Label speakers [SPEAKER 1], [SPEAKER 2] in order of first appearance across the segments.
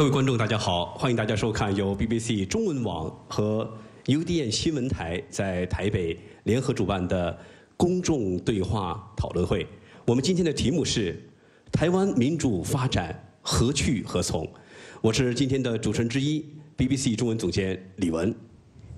[SPEAKER 1] 各位观众，大家好，欢迎大家收看由 BBC 中文网和 UDN 新闻台在台北联合主办的公众对话讨论会。我们今天的题目是“台湾民主发展何去何从”。我是今天的主持人之一，BBC 中文总监李文。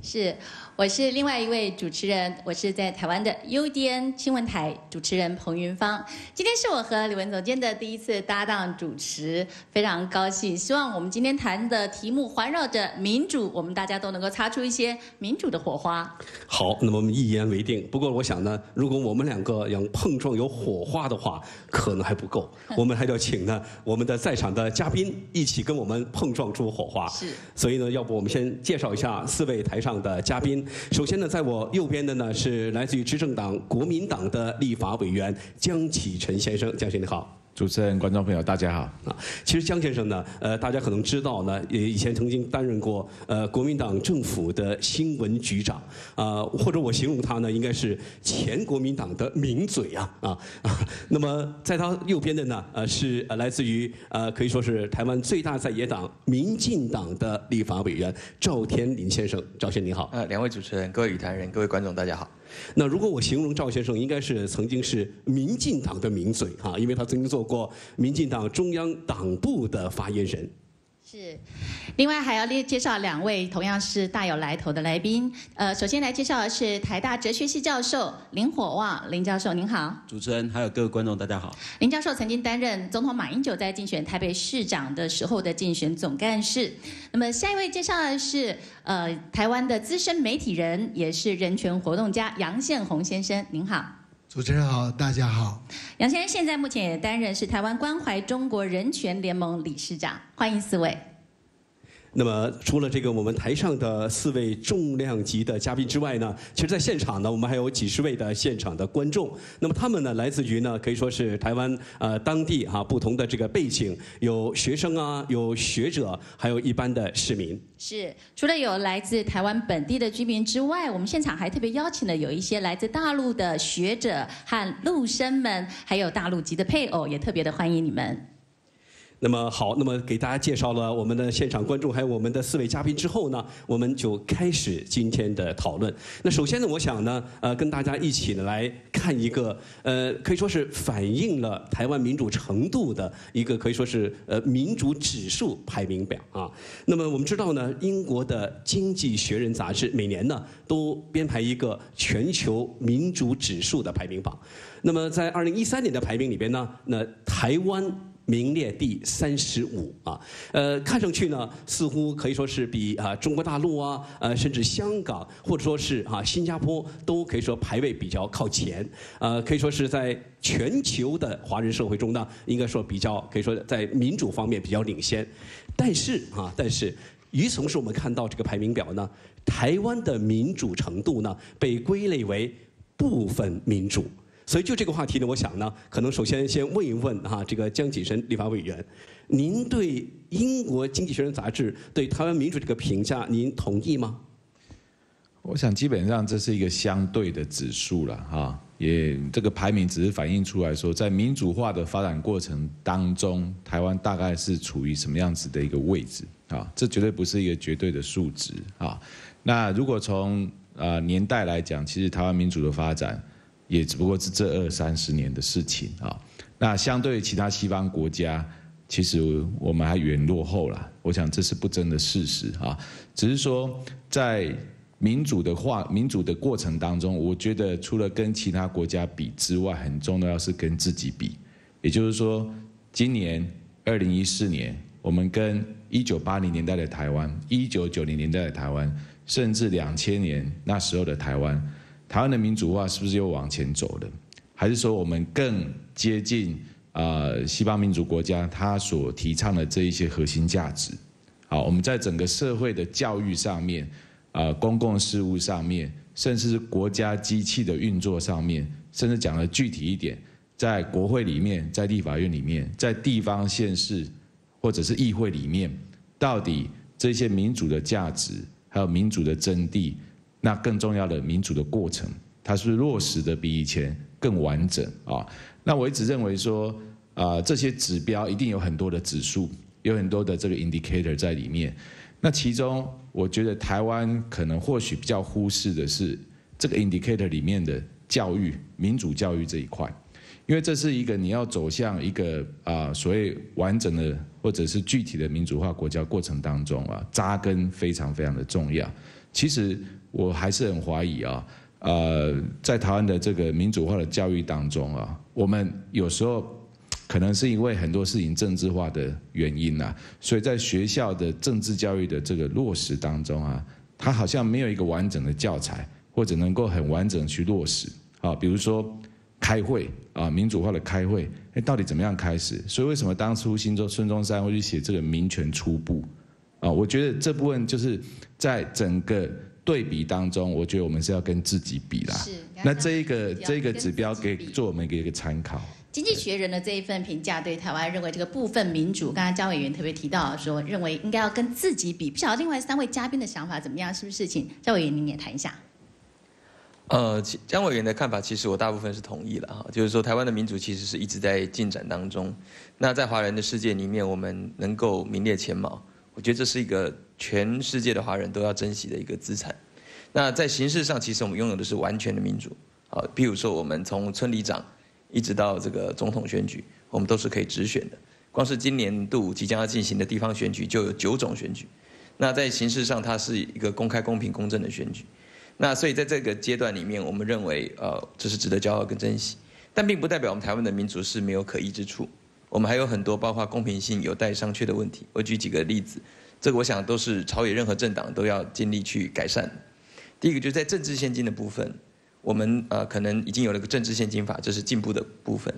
[SPEAKER 2] 是。我是另外一位主持人，我是在台湾的 UDN 新闻台主持人彭云芳。今天是我和李文总监的第一次搭档主持，非常高兴。希望我们今天谈的题目环绕着民主，我们大家都能够擦出一些民主的火花。
[SPEAKER 1] 好，那么我们一言为定。不过我想呢，如果我们两个要碰撞有火花的话，可能还不够，我们还要请呢我们的在场的嘉宾一起跟我们碰撞出火花。
[SPEAKER 2] 是。
[SPEAKER 1] 所以呢，要不我们先介绍一下四位台上的嘉宾。首先呢，在我右边的呢是来自于执政党国民党的立法委员江启臣先生，江先生你好。
[SPEAKER 3] 主持人、观众朋友，大家好啊！
[SPEAKER 1] 其实江先生呢，呃，大家可能知道呢，也以前曾经担任过呃国民党政府的新闻局长啊，或者我形容他呢，应该是前国民党的名嘴啊啊啊！那么在他右边的呢，呃，是呃来自于呃可以说是台湾最大在野党民进党的立法委员赵天林先生，赵先生您好。
[SPEAKER 4] 呃，两位主持人、各位语坛人、各位观众，大家好。
[SPEAKER 1] 那如果我形容赵先生，应该是曾经是民进党的名嘴哈，因为他曾经做过民进党中央党部的发言人。
[SPEAKER 2] 是，另外还要列介绍两位同样是大有来头的来宾。呃，首先来介绍的是台大哲学系教授林火旺林教授，您好。
[SPEAKER 5] 主持人还有各位观众，大家好。
[SPEAKER 2] 林教授曾经担任总统马英九在竞选台北市长的时候的竞选总干事。那么下一位介绍的是呃台湾的资深媒体人，也是人权活动家杨宪宏先生，您好。
[SPEAKER 6] 主持人好，大家好。
[SPEAKER 2] 杨先生现在目前也担任是台湾关怀中国人权联盟理事长，欢迎四位。
[SPEAKER 1] 那么，除了这个我们台上的四位重量级的嘉宾之外呢，其实，在现场呢，我们还有几十位的现场的观众。那么，他们呢，来自于呢，可以说是台湾呃当地哈不同的这个背景，有学生啊，有学者，还有一般的市民。
[SPEAKER 2] 是，除了有来自台湾本地的居民之外，我们现场还特别邀请了有一些来自大陆的学者和陆生们，还有大陆籍的配偶，也特别的欢迎你们。
[SPEAKER 1] 那么好，那么给大家介绍了我们的现场观众，还有我们的四位嘉宾之后呢，我们就开始今天的讨论。那首先呢，我想呢，呃，跟大家一起来看一个，呃，可以说是反映了台湾民主程度的一个，可以说是呃民主指数排名表啊。那么我们知道呢，英国的《经济学人》杂志每年呢都编排一个全球民主指数的排名榜。那么在二零一三年的排名里边呢，那台湾。名列第三十五啊，呃，看上去呢，似乎可以说是比啊中国大陆啊，呃，甚至香港或者说是啊新加坡都可以说排位比较靠前，呃，可以说是在全球的华人社会中呢，应该说比较可以说在民主方面比较领先。但是啊，但是与此同时，我们看到这个排名表呢，台湾的民主程度呢，被归类为部分民主。所以就这个话题呢，我想呢，可能首先先问一问哈，这个江启臣立法委员，您对英国《经济学人》杂志对台湾民主这个评价，您同意吗？
[SPEAKER 3] 我想基本上这是一个相对的指数了哈，也这个排名只是反映出来说，在民主化的发展过程当中，台湾大概是处于什么样子的一个位置啊？这绝对不是一个绝对的数值啊。那如果从呃年代来讲，其实台湾民主的发展。也只不过是这二三十年的事情啊，那相对其他西方国家，其实我们还远落后了。我想这是不争的事实啊，只是说在民主的话，民主的过程当中，我觉得除了跟其他国家比之外，很重要是跟自己比。也就是说，今年二零一四年，我们跟一九八零年代的台湾、一九九零年代的台湾，甚至两千年那时候的台湾。台湾的民主化是不是又往前走了？还是说我们更接近啊西方民主国家他所提倡的这一些核心价值？好，我们在整个社会的教育上面，啊公共事务上面，甚至是国家机器的运作上面，甚至讲的具体一点，在国会里面，在立法院里面，在地方县市或者是议会里面，到底这些民主的价值还有民主的真谛？那更重要的民主的过程，它是落实的比以前更完整啊。那我一直认为说，啊，这些指标一定有很多的指数，有很多的这个 indicator 在里面。那其中，我觉得台湾可能或许比较忽视的是这个 indicator 里面的教育、民主教育这一块，因为这是一个你要走向一个啊所谓完整的或者是具体的民主化国家过程当中啊，扎根非常非常的重要。其实我还是很怀疑啊，呃，在台湾的这个民主化的教育当中啊，我们有时候。可能是因为很多事情政治化的原因呐，所以在学校的政治教育的这个落实当中啊，它好像没有一个完整的教材，或者能够很完整去落实啊。比如说开会啊，民主化的开会，哎，到底怎么样开始？所以为什么当初新中孙中山会去写这个民权初步啊？我觉得这部分就是在整个对比当中，我觉得我们是要跟自己比啦。
[SPEAKER 2] 是。
[SPEAKER 3] 那这一个这一个指标给做我们一个参考。
[SPEAKER 2] 经济学人的这一份评价对台湾认为这个部分民主，刚刚焦委员特别提到说，认为应该要跟自己比。不晓得另外三位嘉宾的想法怎么样？是不是？请焦委员您也谈一下。
[SPEAKER 4] 呃，江委员的看法其实我大部分是同意了哈，就是说台湾的民主其实是一直在进展当中。那在华人的世界里面，我们能够名列前茅，我觉得这是一个全世界的华人都要珍惜的一个资产。那在形式上，其实我们拥有的是完全的民主啊，比如说我们从村里长。一直到这个总统选举，我们都是可以直选的。光是今年度即将要进行的地方选举就有九种选举，那在形式上它是一个公开、公平、公正的选举。那所以在这个阶段里面，我们认为呃这是值得骄傲跟珍惜，但并不代表我们台湾的民主是没有可疑之处。我们还有很多包括公平性有待商榷的问题。我举几个例子，这个我想都是朝野任何政党都要尽力去改善。第一个就是在政治现金的部分。我们呃可能已经有了个政治献金法，这是进步的部分，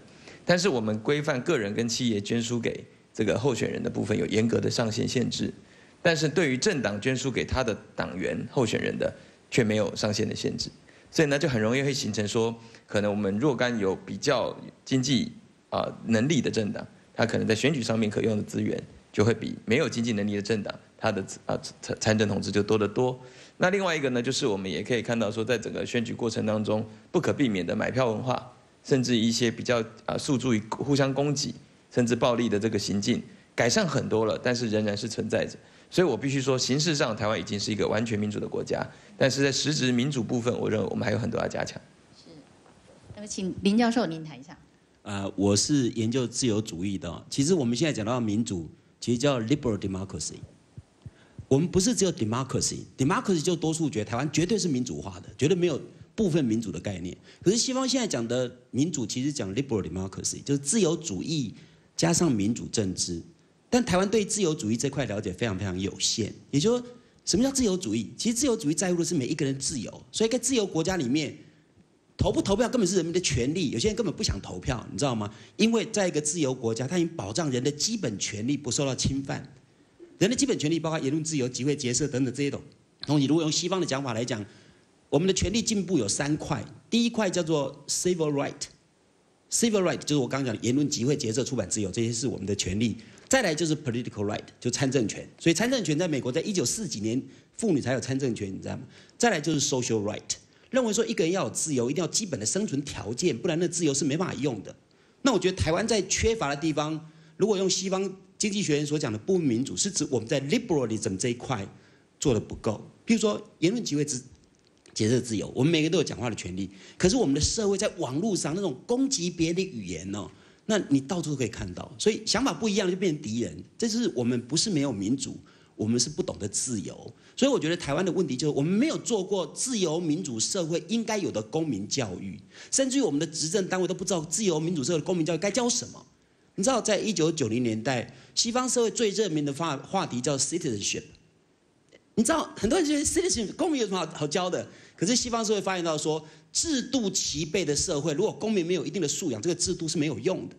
[SPEAKER 4] 但是我们规范个人跟企业捐输给这个候选人的部分有严格的上限限制，但是对于政党捐输给他的党员候选人的却没有上限的限制，所以呢就很容易会形成说，可能我们若干有比较经济啊能力的政党，他可能在选举上面可用的资源就会比没有经济能力的政党，他的啊参参政同志就多得多。那另外一个呢，就是我们也可以看到说，在整个选举过程当中，不可避免的买票文化，甚至一些比较啊诉诸于互相攻击，甚至暴力的这个行径，改善很多了，但是仍然是存在着。所以我必须说，形式上台湾已经是一个完全民主的国家，但是在实质民主部分，我认为我们还有很多要加强。
[SPEAKER 2] 是，那么请林教授您谈一下。
[SPEAKER 5] 呃，我是研究自由主义的，其实我们现在讲到民主，其实叫 liberal democracy。我们不是只有 democracy，democracy 就多数决，台湾绝对是民主化的，绝对没有部分民主的概念。可是西方现在讲的民主，其实讲 liberal democracy，就是自由主义加上民主政治。但台湾对自由主义这块了解非常非常有限。也就是说，什么叫自由主义？其实自由主义在乎的是每一个人自由。所以在自由国家里面，投不投票根本是人民的权利。有些人根本不想投票，你知道吗？因为在一个自由国家，它已经保障人的基本权利不受到侵犯。人的基本权利包括言论自由、集会结社等等这些东西。如果用西方的讲法来讲，我们的权利进步有三块。第一块叫做 civil right，civil right 就是我刚刚讲的言论、集会、结社、出版自由，这些是我们的权利。再来就是 political right，就参政权。所以参政权在美国在一九四几年妇女才有参政权，你知道吗？再来就是 social right，认为说一个人要有自由，一定要基本的生存条件，不然那自由是没办法用的。那我觉得台湾在缺乏的地方，如果用西方。经济学人所讲的不民主，是指我们在 liberalism 这一块做的不够。譬如说，言论集会之结社自由，我们每个都有讲话的权利。可是我们的社会在网络上那种攻击别人的语言呢，那你到处都可以看到。所以想法不一样就变成敌人。这是我们不是没有民主，我们是不懂得自由。所以我觉得台湾的问题就是我们没有做过自由民主社会应该有的公民教育，甚至于我们的执政单位都不知道自由民主社会公民教育该教什么。你知道，在一九九零年代，西方社会最热门的话话题叫 citizenship。你知道，很多人觉得 citizenship 公民有什么好好教的？可是西方社会发现到说，制度齐备的社会，如果公民没有一定的素养，这个制度是没有用的。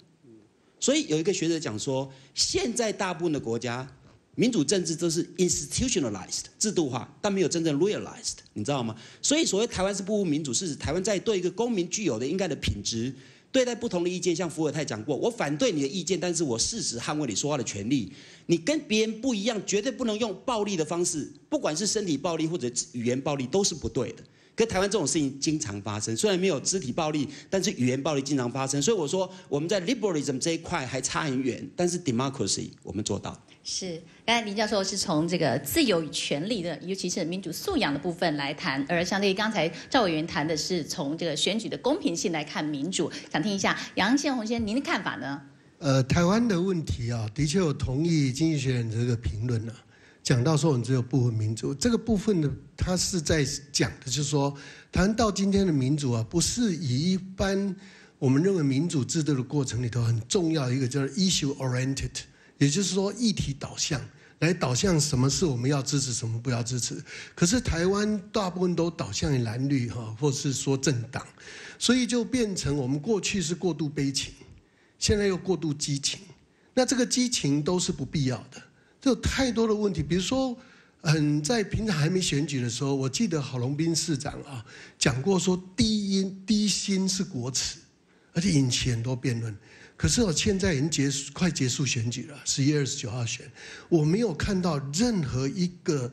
[SPEAKER 5] 所以有一个学者讲说，现在大部分的国家民主政治都是 institutionalized 制度化，但没有真正 realized，你知道吗？所以所谓台湾是不民主，是指台湾在对一个公民具有的应该的品质。对待不同的意见，像伏尔泰讲过，我反对你的意见，但是我誓死捍卫你说话的权利。你跟别人不一样，绝对不能用暴力的方式，不管是身体暴力或者语言暴力，都是不对的。可台湾这种事情经常发生，虽然没有肢体暴力，但是语言暴力经常发生。所以我说我们在 liberalism 这一块还差很远，但是 democracy 我们做到。
[SPEAKER 2] 是，刚才林教授是从这个自由与权利的，尤其是民主素养的部分来谈，而相对于刚才赵委员谈的是从这个选举的公平性来看民主。想听一下杨宪宏先生您的看法呢？
[SPEAKER 6] 呃，台湾的问题啊，的确我同意经济学人这个评论呢，讲到说我们只有部分民主，这个部分呢，他是在讲的就是说，谈到今天的民主啊，不是以一般我们认为民主制度的过程里头很重要一个叫 issue oriented。也就是说，议题导向来导向什么是我们要支持，什么不要支持。可是台湾大部分都导向于蓝绿哈，或是说政党，所以就变成我们过去是过度悲情，现在又过度激情。那这个激情都是不必要的，就太多的问题。比如说，嗯，在平常还没选举的时候，我记得郝龙斌市长啊讲过说，低音低薪是国耻，而且引起很多辩论。可是我现在已经结束，快结束选举了，十一月二十九号选，我没有看到任何一个，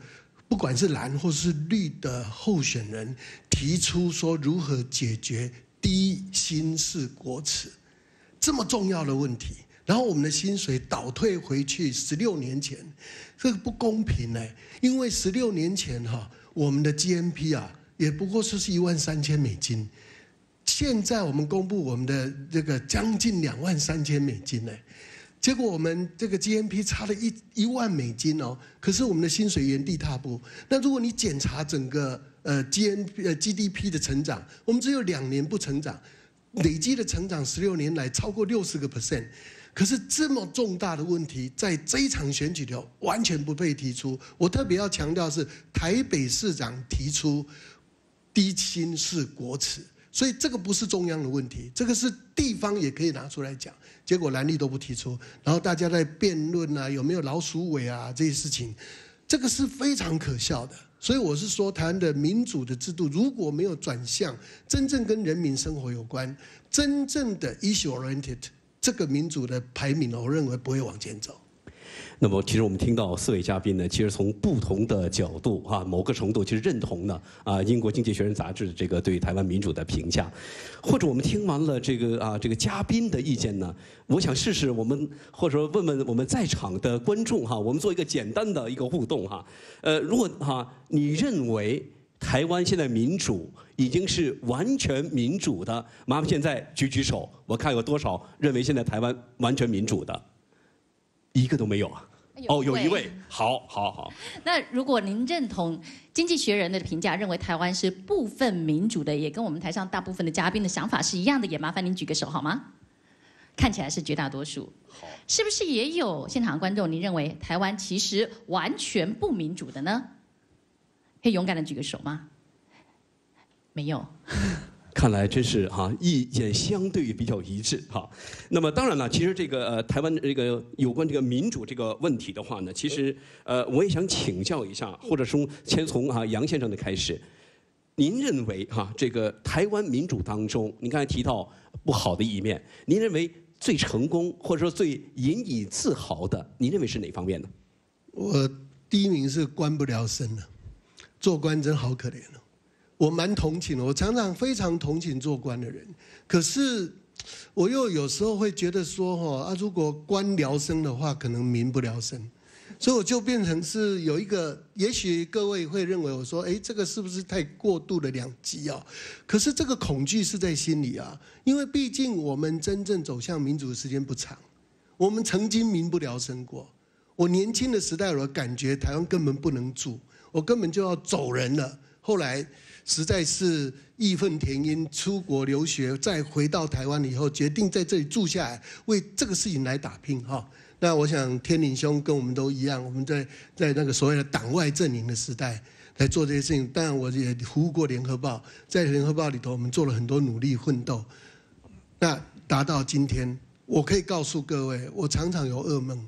[SPEAKER 6] 不管是蓝或是绿的候选人提出说如何解决低薪是国耻这么重要的问题。然后我们的薪水倒退回去十六年前，这个不公平呢？因为十六年前哈，我们的 GNP 啊，也不过就是一万三千美金。现在我们公布我们的这个将近两万三千美金呢，结果我们这个 GNP 差了一一万美金哦，可是我们的薪水原地踏步。那如果你检查整个呃 GNP 呃 GDP 的成长，我们只有两年不成长，累积的成长十六年来超过六十个 percent，可是这么重大的问题在这一场选举里头完全不被提出。我特别要强调是台北市长提出低薪是国耻。所以这个不是中央的问题，这个是地方也可以拿出来讲。结果蓝绿都不提出，然后大家在辩论啊，有没有老鼠尾啊这些事情，这个是非常可笑的。所以我是说，台湾的民主的制度如果没有转向真正跟人民生活有关、真正的 issue oriented，这个民主的排名，我认为不会往前走。
[SPEAKER 1] 那么，其实我们听到四位嘉宾呢，其实从不同的角度哈，某个程度其实认同呢啊，英国经济学人杂志这个对台湾民主的评价，或者我们听完了这个啊这个嘉宾的意见呢，我想试试我们或者说问问我们在场的观众哈，我们做一个简单的一个互动哈，呃，如果哈你认为台湾现在民主已经是完全民主的，麻烦现在举举手，我看有多少认为现在台湾完全民主的，一个都没有啊。哦，有一位，好，好，好。
[SPEAKER 2] 那如果您认同《经济学人》的评价，认为台湾是部分民主的，也跟我们台上大部分的嘉宾的想法是一样的，也麻烦您举个手好吗？看起来是绝大多数。
[SPEAKER 1] 好，
[SPEAKER 2] 是不是也有现场观众？您认为台湾其实完全不民主的呢？可以勇敢的举个手吗？没有。
[SPEAKER 1] 看来真是哈，意见相对比较一致哈。那么当然了，其实这个呃台湾这个有关这个民主这个问题的话呢，其实呃我也想请教一下，或者说先从啊杨先生的开始，您认为哈这个台湾民主当中，您刚才提到不好的一面，您认为最成功或者说最引以自豪的，您认为是哪方面呢？
[SPEAKER 6] 我第一名是官不聊生的，做官真好可怜哦。我蛮同情的，我常常非常同情做官的人，可是我又有时候会觉得说，哈啊，如果官聊生的话，可能民不聊生，所以我就变成是有一个，也许各位会认为我说，哎，这个是不是太过度的两极啊？可是这个恐惧是在心里啊，因为毕竟我们真正走向民主的时间不长，我们曾经民不聊生过。我年轻的时代，我感觉台湾根本不能住，我根本就要走人了。后来。实在是义愤填膺，出国留学，再回到台湾以后，决定在这里住下来，为这个事情来打拼哈。那我想天林兄跟我们都一样，我们在在那个所谓的党外阵营的时代来做这些事情。当然，我也服务过联合报，在联合报里头，我们做了很多努力奋斗。那达到今天，我可以告诉各位，我常常有噩梦。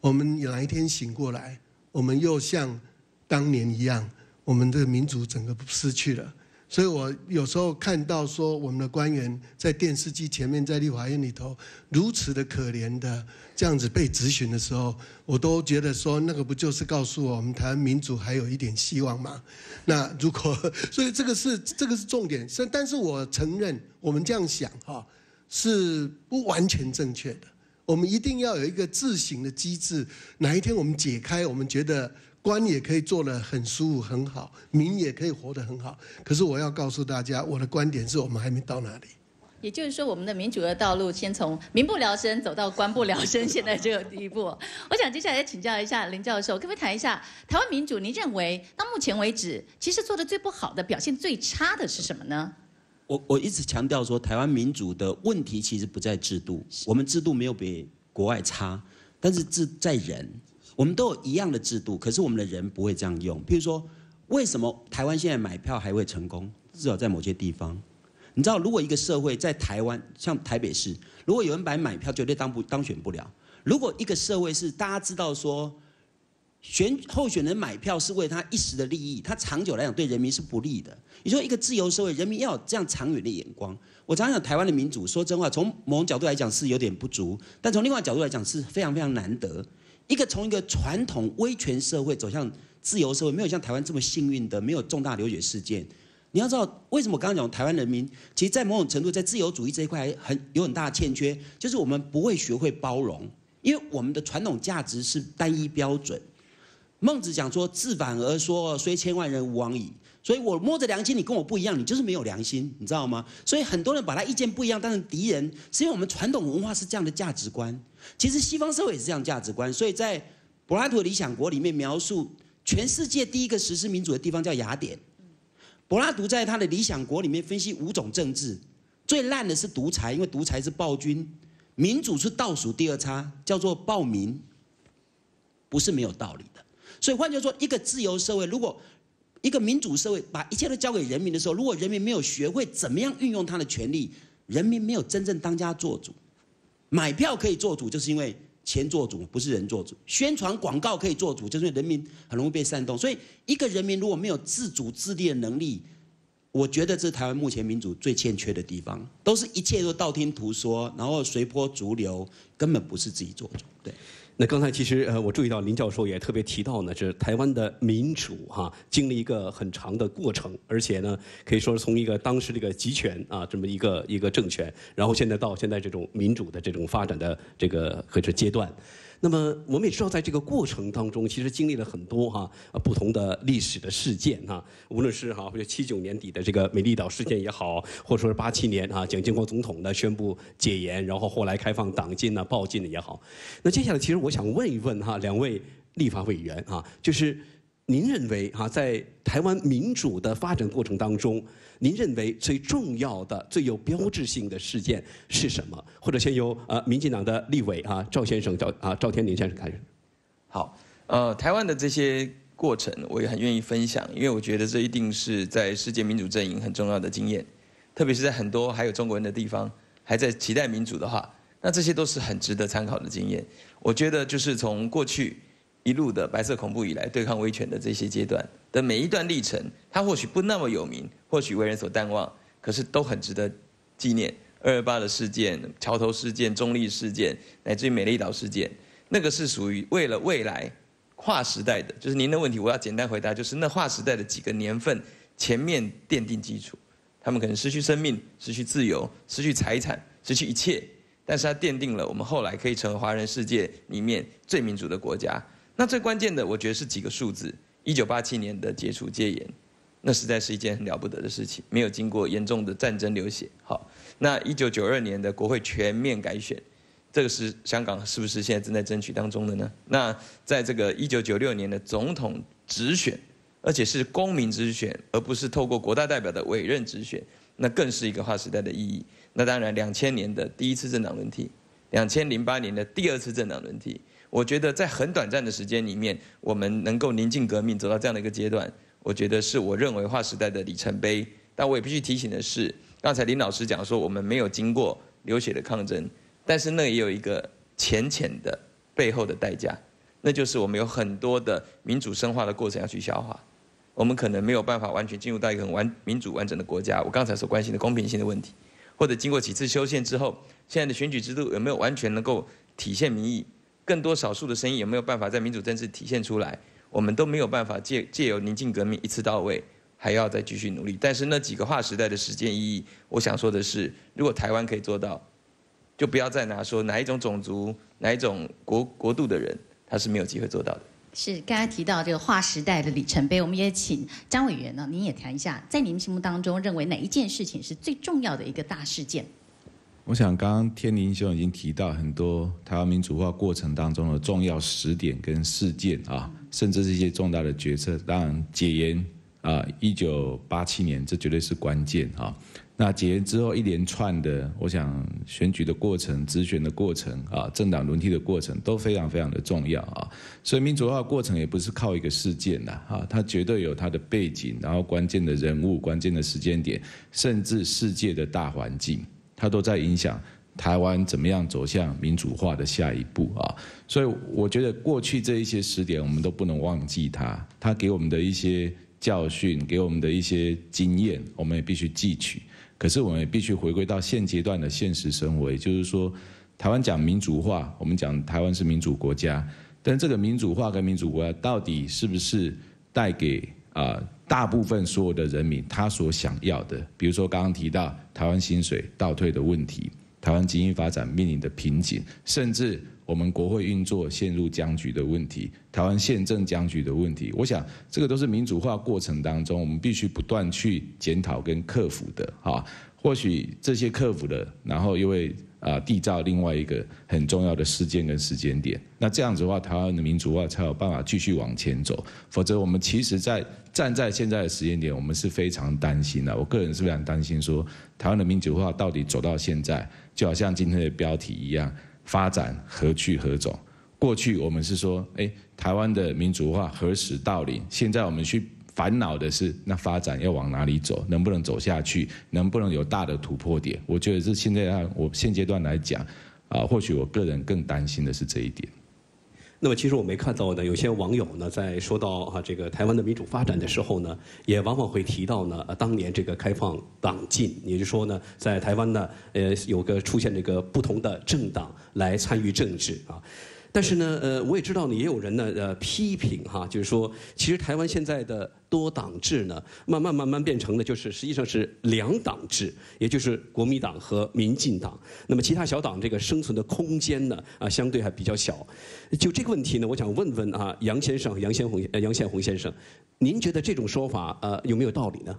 [SPEAKER 6] 我们哪一天醒过来，我们又像当年一样。我们的民主整个失去了，所以我有时候看到说我们的官员在电视机前面，在立法院里头如此的可怜的这样子被质询的时候，我都觉得说那个不就是告诉我们台湾民主还有一点希望吗？那如果所以这个是这个是重点，是但是我承认我们这样想哈是不完全正确的。我们一定要有一个自省的机制，哪一天我们解开，我们觉得。官也可以做得很舒服很好，民也可以活得很好。可是我要告诉大家，我的观点是我们还没到那里。
[SPEAKER 2] 也就是说，我们的民主的道路先从民不聊生走到官不聊生，现在这个地步。我想接下来请教一下林教授，可不可以谈一下台湾民主？您认为到目前为止，其实做的最不好的、表现最差的是什么呢？
[SPEAKER 5] 我我一直强调说，台湾民主的问题其实不在制度，我们制度没有比国外差，但是制在人。我们都有一样的制度，可是我们的人不会这样用。譬如说，为什么台湾现在买票还会成功？至少在某些地方，你知道，如果一个社会在台湾，像台北市，如果有人买买票，绝对当不当选不了。如果一个社会是大家知道说，选候选人买票是为他一时的利益，他长久来讲对人民是不利的。你说一个自由社会，人民要有这样长远的眼光。我常常台湾的民主，说真话，从某种角度来讲是有点不足，但从另外角度来讲是非常非常难得。一个从一个传统威权社会走向自由社会，没有像台湾这么幸运的，没有重大流血事件。你要知道，为什么我刚刚讲台湾人民，其实，在某种程度，在自由主义这一块很有很大的欠缺，就是我们不会学会包容，因为我们的传统价值是单一标准。孟子讲说：“自反而说，虽千万人吾往矣。”所以我摸着良心，你跟我不一样，你就是没有良心，你知道吗？所以很多人把他意见不一样当成敌人，是因为我们传统文化是这样的价值观。其实西方社会也是这样价值观。所以在柏拉图的理想国里面描述全世界第一个实施民主的地方叫雅典。柏拉图在他的理想国里面分析五种政治，最烂的是独裁，因为独裁是暴君；民主是倒数第二差，叫做暴民，不是没有道理的。所以换句话说，一个自由社会如果一个民主社会把一切都交给人民的时候，如果人民没有学会怎么样运用他的权利，人民没有真正当家做主。买票可以做主，就是因为钱做主，不是人做主。宣传广告可以做主，就是人民很容易被煽动。所以，一个人民如果没有自主自立的能力，我觉得这是台湾目前民主最欠缺的地方，都是一切都道听途说，然后随波逐流，根本不是自己做主。对。
[SPEAKER 1] 那刚才其实呃，我注意到林教授也特别提到呢，是台湾的民主哈，经历一个很长的过程，而且呢，可以说是从一个当时这个集权啊这么一个一个政权，然后现在到现在这种民主的这种发展的这个和这阶段。那么我们也知道，在这个过程当中，其实经历了很多哈不同的历史的事件哈，无论是哈或者七九年底的这个美丽岛事件也好，或者说是八七年啊蒋经国总统呢宣布解严，然后后来开放党禁呢报禁的也好。那接下来其实我想问一问哈两位立法委员啊，就是您认为哈在台湾民主的发展过程当中。您认为最重要的、最有标志性的事件是什么？或者先由呃民进党的立委啊赵先生赵啊赵天麟先生开始。
[SPEAKER 4] 好，呃，台湾的这些过程我也很愿意分享，因为我觉得这一定是在世界民主阵营很重要的经验，特别是在很多还有中国人的地方还在期待民主的话，那这些都是很值得参考的经验。我觉得就是从过去。一路的白色恐怖以来对抗威权的这些阶段的每一段历程，它或许不那么有名，或许为人所淡忘，可是都很值得纪念。二二八的事件、桥头事件、中立事件，乃至于美丽岛事件，那个是属于为了未来跨时代的。就是您的问题，我要简单回答，就是那跨时代的几个年份前面奠定基础，他们可能失去生命、失去自由、失去财产、失去一切，但是它奠定了我们后来可以成为华人世界里面最民主的国家。那最关键的，我觉得是几个数字：一九八七年的解除戒严，那实在是一件很了不得的事情，没有经过严重的战争流血。好，那一九九二年的国会全面改选，这个是香港是不是现在正在争取当中的呢？那在这个一九九六年的总统直选，而且是公民直选，而不是透过国大代表的委任直选，那更是一个划时代的意义。那当然，两千年的第一次政党轮替，两千零八年的第二次政党轮替。我觉得在很短暂的时间里面，我们能够宁静革命走到这样的一个阶段，我觉得是我认为划时代的里程碑。但我也必须提醒的是，刚才林老师讲说我们没有经过流血的抗争，但是那也有一个浅浅的背后的代价，那就是我们有很多的民主深化的过程要去消化。我们可能没有办法完全进入到一个完民主完整的国家。我刚才所关心的公平性的问题，或者经过几次修宪之后，现在的选举制度有没有完全能够体现民意？更多少数的声音有没有办法在民主政治体现出来？我们都没有办法借借由宁静革命一次到位，还要再继续努力。但是那几个划时代的时间意义，我想说的是，如果台湾可以做到，就不要再拿说哪一种种族、哪一种国国度的人，他是没有机会做到的。
[SPEAKER 2] 是刚才提到这个划时代的里程碑，我们也请张委员呢，您也谈一下，在您心目当中认为哪一件事情是最重要的一个大事件？
[SPEAKER 3] 我想刚刚天林兄已经提到很多台湾民主化过程当中的重要时点跟事件啊，甚至是一些重大的决策。当然解严啊，一九八七年这绝对是关键啊。那解严之后一连串的，我想选举的过程、直选的过程啊、政党轮替的过程都非常非常的重要啊。所以民主化过程也不是靠一个事件呐啊，它绝对有它的背景，然后关键的人物、关键的时间点，甚至世界的大环境。它都在影响台湾怎么样走向民主化的下一步啊！所以我觉得过去这一些时点，我们都不能忘记它，它给我们的一些教训，给我们的一些经验，我们也必须汲取。可是我们也必须回归到现阶段的现实生活，也就是说，台湾讲民主化，我们讲台湾是民主国家，但这个民主化跟民主国家到底是不是带给啊？大部分所有的人民他所想要的，比如说刚刚提到台湾薪水倒退的问题，台湾经济发展面临的瓶颈，甚至我们国会运作陷入僵局的问题，台湾宪政僵局的问题，我想这个都是民主化过程当中我们必须不断去检讨跟克服的哈。或许这些克服的，然后又会。啊，缔造另外一个很重要的事件跟时间点。那这样子的话，台湾的民主化才有办法继续往前走。否则，我们其实，在站在现在的时间点，我们是非常担心的。我个人是非常担心，说台湾的民主化到底走到现在，就好像今天的标题一样，发展何去何从？过去我们是说，哎，台湾的民主化何时到临？现在我们去。烦恼的是，那发展要往哪里走？能不能走下去？能不能有大的突破点？我觉得是现在啊我现阶段来讲，啊，或许我个人更担心的是这一点。
[SPEAKER 1] 那么，其实我没看到呢，有些网友呢在说到啊这个台湾的民主发展的时候呢，也往往会提到呢，当年这个开放党禁，也就是说呢，在台湾呢，呃，有个出现这个不同的政党来参与政治啊。但是呢，呃，我也知道呢，也有人呢，呃，批评哈，就是说，其实台湾现在的多党制呢，慢慢慢慢变成了就是实际上是两党制，也就是国民党和民进党。那么其他小党这个生存的空间呢，啊，相对还比较小。就这个问题呢，我想问问啊，杨先生、杨先红、杨宪红先生，您觉得这种说法呃有没有道理呢？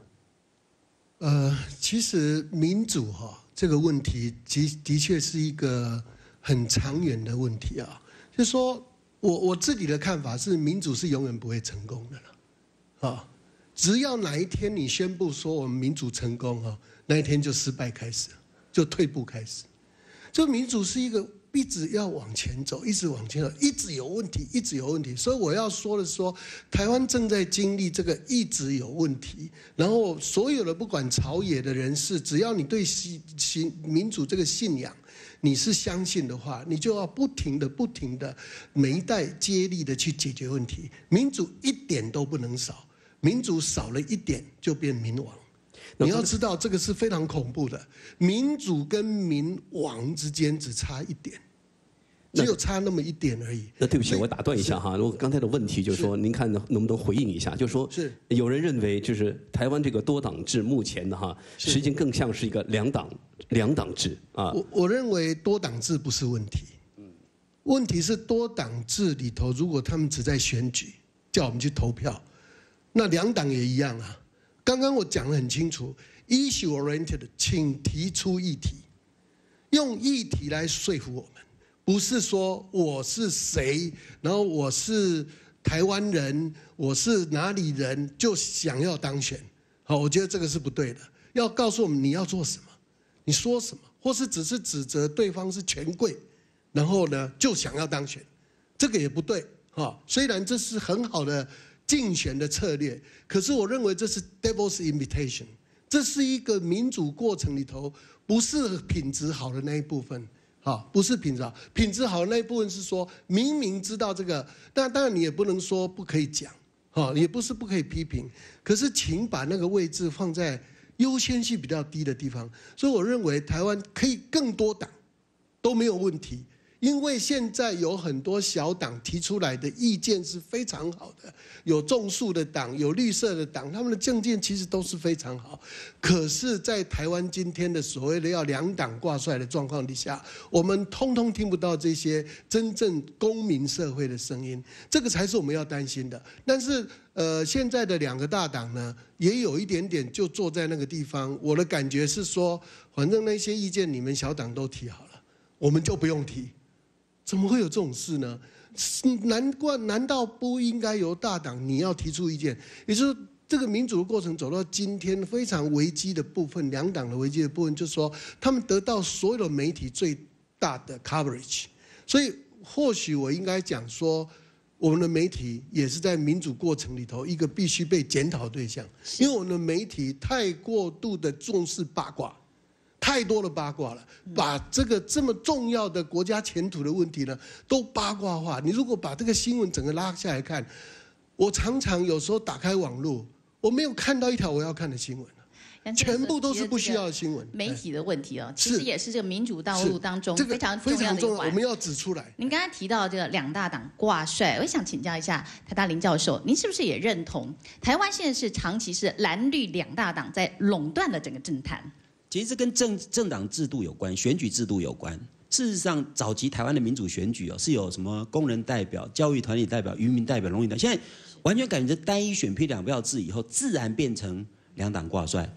[SPEAKER 6] 呃，其实民主哈这个问题，的的确是一个很长远的问题啊。就说，我我自己的看法是，民主是永远不会成功的了，啊，只要哪一天你宣布说我们民主成功啊，那一天就失败开始，就退步开始。就民主是一个一直要往前走，一直往前走，一直有问题，一直有问题。所以我要说的说，台湾正在经历这个一直有问题，然后所有的不管朝野的人士，只要你对信信民主这个信仰。你是相信的话，你就要不停的、不停的，每一代接力的去解决问题。民主一点都不能少，民主少了一点就变民亡。你要知道，这个是非常恐怖的。民主跟民王之间只差一点。只有差那么一点而已。
[SPEAKER 1] 那对不起，我打断一下哈。如果刚才的问题就是说，您看能不能回应一下？就是说，
[SPEAKER 6] 是
[SPEAKER 1] 有人认为，就是台湾这个多党制目前的哈，实际更像是一个两党两党制啊。
[SPEAKER 6] 我我认为多党制不是问题。嗯。问题是多党制里头，如果他们只在选举，叫我们去投票，那两党也一样啊。刚刚我讲得很清楚，issue oriented，请提出议题，用议题来说服我们。不是说我是谁，然后我是台湾人，我是哪里人就想要当选，好，我觉得这个是不对的。要告诉我们你要做什么，你说什么，或是只是指责对方是权贵，然后呢就想要当选，这个也不对。哈，虽然这是很好的竞选的策略，可是我认为这是 devil's invitation，这是一个民主过程里头不是品质好的那一部分。啊，不是品质好，品质好那一部分是说明明知道这个，但当然你也不能说不可以讲，好，也不是不可以批评，可是请把那个位置放在优先性比较低的地方。所以我认为台湾可以更多党都没有问题。因为现在有很多小党提出来的意见是非常好的，有种树的党，有绿色的党，他们的政见其实都是非常好。可是，在台湾今天的所谓的要两党挂帅的状况底下，我们通通听不到这些真正公民社会的声音，这个才是我们要担心的。但是，呃，现在的两个大党呢，也有一点点就坐在那个地方。我的感觉是说，反正那些意见你们小党都提好了，我们就不用提。怎么会有这种事呢？难怪难道不应该由大党你要提出意见？也就是这个民主的过程走到今天非常危机的部分，两党的危机的部分，就是说他们得到所有的媒体最大的 coverage。所以或许我应该讲说，我们的媒体也是在民主过程里头一个必须被检讨对象，因为我们的媒体太过度的重视八卦。太多的八卦了，把这个这么重要的国家前途的问题呢，都八卦化。你如果把这个新闻整个拉下来看，我常常有时候打开网络，我没有看到一条我要看的新闻全部都是不需要的新闻。
[SPEAKER 2] 媒体的问题啊，其实也是这个民主道路当中非常重要的一环。
[SPEAKER 6] 我们要指出来。
[SPEAKER 2] 您刚才提到这个两大党挂帅，我想请教一下台大林教授，您是不是也认同台湾现在是长期是蓝绿两大党在垄断了整个政坛？
[SPEAKER 5] 其实跟政政党制度有关，选举制度有关。事实上，早期台湾的民主选举哦，是有什么工人代表、教育团体代表、渔民代表、农民代表。现在完全改成单一选区两票制以后，自然变成两党挂帅。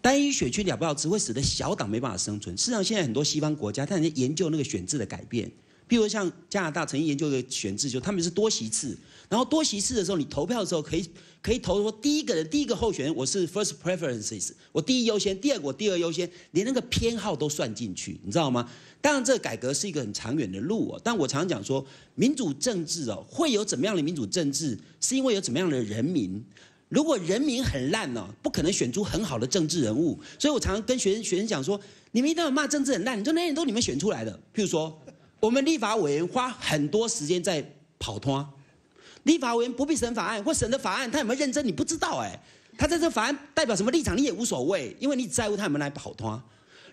[SPEAKER 5] 单一选区两票制会使得小党没办法生存。事实上，现在很多西方国家，他在研究那个选制的改变。譬如像加拿大曾经研究的选制，就他们是多席次，然后多席次的时候，你投票的时候可以。可以投说第一个人，第一个候选人，我是 first preferences，我第一优先，第二个我第二优先，连那个偏好都算进去，你知道吗？当然，这个改革是一个很长远的路哦。但我常常讲说，民主政治哦，会有怎么样的民主政治，是因为有怎么样的人民。如果人民很烂呢，不可能选出很好的政治人物。所以我常常跟学生学生讲说，你们一定要骂政治很烂，你说那些都你们选出来的。譬如说，我们立法委员花很多时间在跑脱。立法委员不必审法案或审的法案，他有没有认真？你不知道哎。他在这法案代表什么立场，你也无所谓，因为你在乎他有没有来跑脱。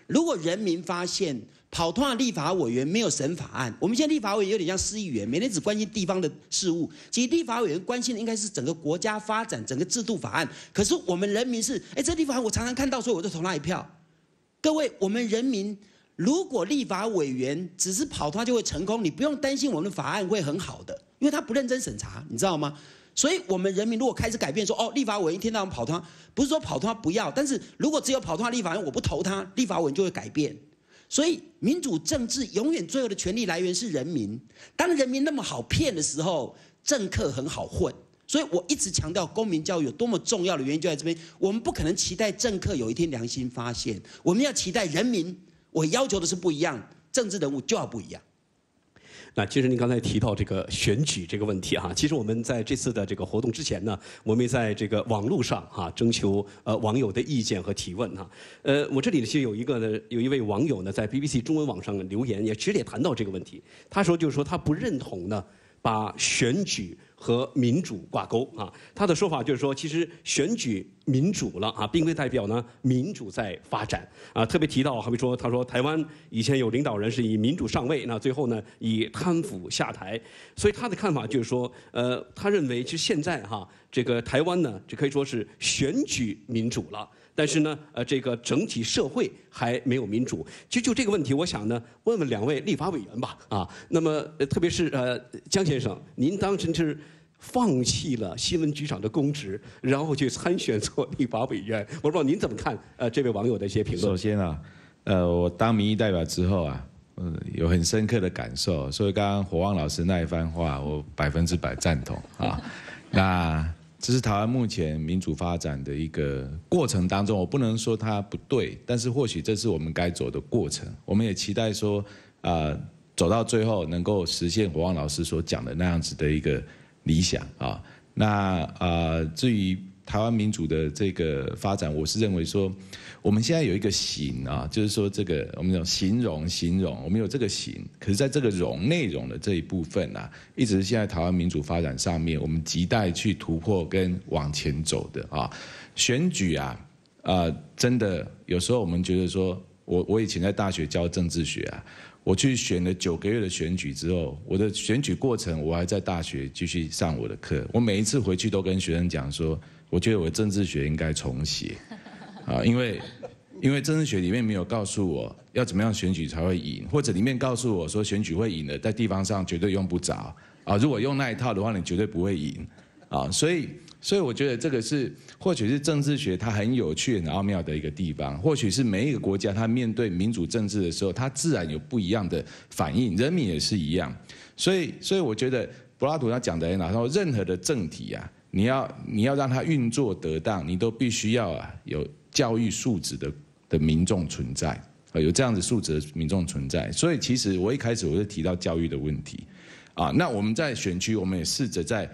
[SPEAKER 5] 如果人民发现跑脱的立法委员没有审法案，我们现在立法委员有点像市议员，每天只关心地方的事务。其实立法委员关心的应该是整个国家发展、整个制度法案。可是我们人民是，哎，这地方我常常看到，所以我就投那一票。各位，我们人民如果立法委员只是跑脱就会成功，你不用担心我们的法案会很好的。因为他不认真审查，你知道吗？所以我们人民如果开始改变，说哦，立法委员一天到晚跑他，不是说跑他不要，但是如果只有跑他立法院，我不投他，立法委员就会改变。所以民主政治永远最后的权力来源是人民。当人民那么好骗的时候，政客很好混。所以我一直强调公民教育有多么重要的原因就在这边。我们不可能期待政客有一天良心发现，我们要期待人民。我要求的是不一样，政治人物就要不一样。
[SPEAKER 1] 那其实您刚才提到这个选举这个问题哈，其实我们在这次的这个活动之前呢，我们也在这个网络上哈征求呃网友的意见和提问哈。呃，我这里呢其实有一个呢，有一位网友呢在 BBC 中文网上留言，也其实也谈到这个问题。他说就是说他不认同呢把选举。和民主挂钩啊，他的说法就是说，其实选举民主了啊，并未代表呢民主在发展啊。特别提到，好比说，他说台湾以前有领导人是以民主上位，那最后呢以贪腐下台，所以他的看法就是说，呃，他认为其实现在哈，这个台湾呢，这可以说是选举民主了。但是呢，呃，这个整体社会还没有民主。其实就这个问题，我想呢，问问两位立法委员吧，啊，那么特别是呃，江先生，您当时是放弃了新闻局长的公职，然后去参选做立法委员，我不知道您怎么看呃这位网友的一些评论。
[SPEAKER 3] 首先啊，呃，我当民意代表之后啊，嗯，有很深刻的感受，所以刚刚火旺老师那一番话，我百分之百赞同啊。那。这是台湾目前民主发展的一个过程当中，我不能说它不对，但是或许这是我们该走的过程。我们也期待说，啊，走到最后能够实现国旺老师所讲的那样子的一个理想啊。那啊，至于。台湾民主的这个发展，我是认为说，我们现在有一个形啊，就是说这个我们讲形容形容，我们有这个形，可是在这个容内容的这一部分啊，一直是现在台湾民主发展上面，我们亟待去突破跟往前走的啊。选举啊，啊，真的有时候我们觉得说，我我以前在大学教政治学啊。我去选了九个月的选举之后，我的选举过程我还在大学继续上我的课。我每一次回去都跟学生讲说，我觉得我的政治学应该重写，啊，因为因为政治学里面没有告诉我要怎么样选举才会赢，或者里面告诉我说选举会赢的，在地方上绝对用不着啊。如果用那一套的话，你绝对不会赢啊。所以。所以我觉得这个是，或许是政治学它很有趣、很奥妙的一个地方。或许是每一个国家它面对民主政治的时候，它自然有不一样的反应，人民也是一样。所以，所以我觉得柏拉图他讲的很好，说任何的政体啊，你要你要让它运作得当，你都必须要啊有教育素质的的民众存在，啊有这样子素质的民众存在。所以其实我一开始我就提到教育的问题，啊，那我们在选区，我们也试着在。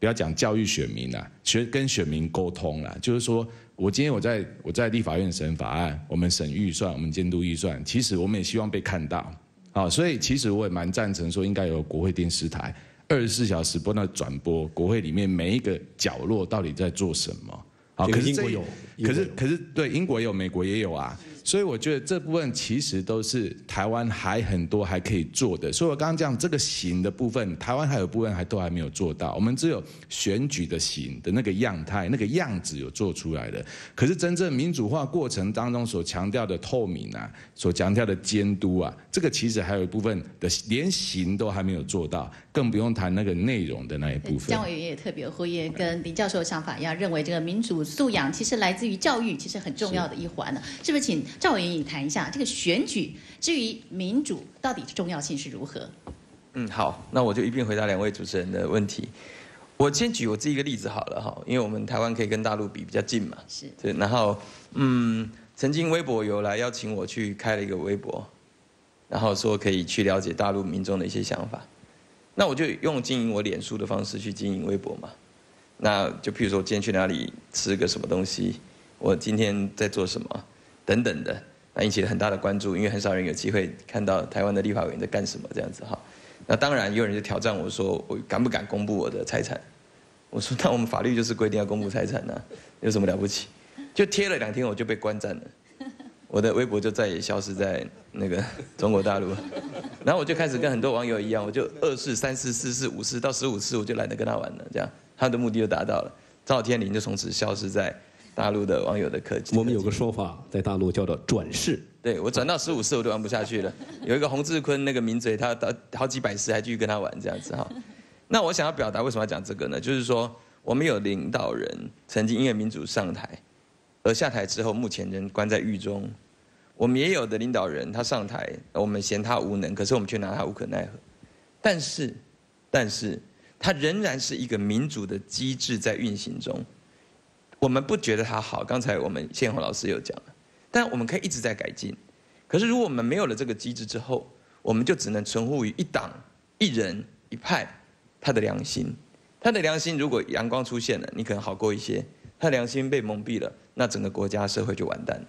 [SPEAKER 3] 不要讲教育选民啦，学跟选民沟通啦，就是说我今天我在我在立法院审法案，我们审预算，我们监督预算，其实我们也希望被看到，啊，所以其实我也蛮赞成说应该有国会电视台二十四小时不断转播国会里面每一个角落到底在做什么，
[SPEAKER 1] 啊，可是英国有，
[SPEAKER 3] 可是可是对英国有，美国也有啊。所以我觉得这部分其实都是台湾还很多还可以做的。所以我刚刚讲这个行的部分，台湾还有部分还都还没有做到。我们只有选举的行的那个样态、那个样子有做出来的。可是真正民主化过程当中所强调的透明啊，所强调的监督啊，这个其实还有一部分的连行都还没有做到，更不用谈那个内容的那一部分。
[SPEAKER 2] 江委员也特别呼应，跟林教授的想法一样，认为这个民主素养其实来自于教育，其实很重要的一环呢。是不是请？赵委员也谈一下这个选举，至于民主到底重要性是如何？
[SPEAKER 4] 嗯，好，那我就一并回答两位主持人的问题。我先举我自己一个例子好了哈，因为我们台湾可以跟大陆比比较近嘛，
[SPEAKER 2] 是
[SPEAKER 4] 对。然后，嗯，曾经微博有来邀请我去开了一个微博，然后说可以去了解大陆民众的一些想法。那我就用经营我脸书的方式去经营微博嘛。那就譬如说，今天去哪里吃个什么东西，我今天在做什么。等等的，那引起了很大的关注，因为很少人有机会看到台湾的立法委员在干什么这样子哈。那当然，有人就挑战我说，我敢不敢公布我的财产？我说，那我们法律就是规定要公布财产呢，有什么了不起？就贴了两天，我就被关站了，我的微博就再也消失在那个中国大陆。然后我就开始跟很多网友一样，我就二次、三次、四次、五次到十五次，我就懒得跟他玩了，这样他的目的就达到了。赵天林就从此消失在。大陆的网友的科技，
[SPEAKER 1] 我们有个说法，在大陆叫做转世。
[SPEAKER 4] 对我转到十五次我都玩不下去了。有一个洪志坤那个名嘴，他到好几百次还继续跟他玩这样子哈。那我想要表达为什么要讲这个呢？就是说我们有领导人曾经因为民主上台，而下台之后目前仍关在狱中。我们也有的领导人他上台，我们嫌他无能，可是我们却拿他无可奈何。但是，但是他仍然是一个民主的机制在运行中。我们不觉得他好，刚才我们谢宏老师有讲了，但我们可以一直在改进。可是如果我们没有了这个机制之后，我们就只能存乎于一党、一人、一派，他的良心。他的良心如果阳光出现了，你可能好过一些；他良心被蒙蔽了，那整个国家社会就完蛋了。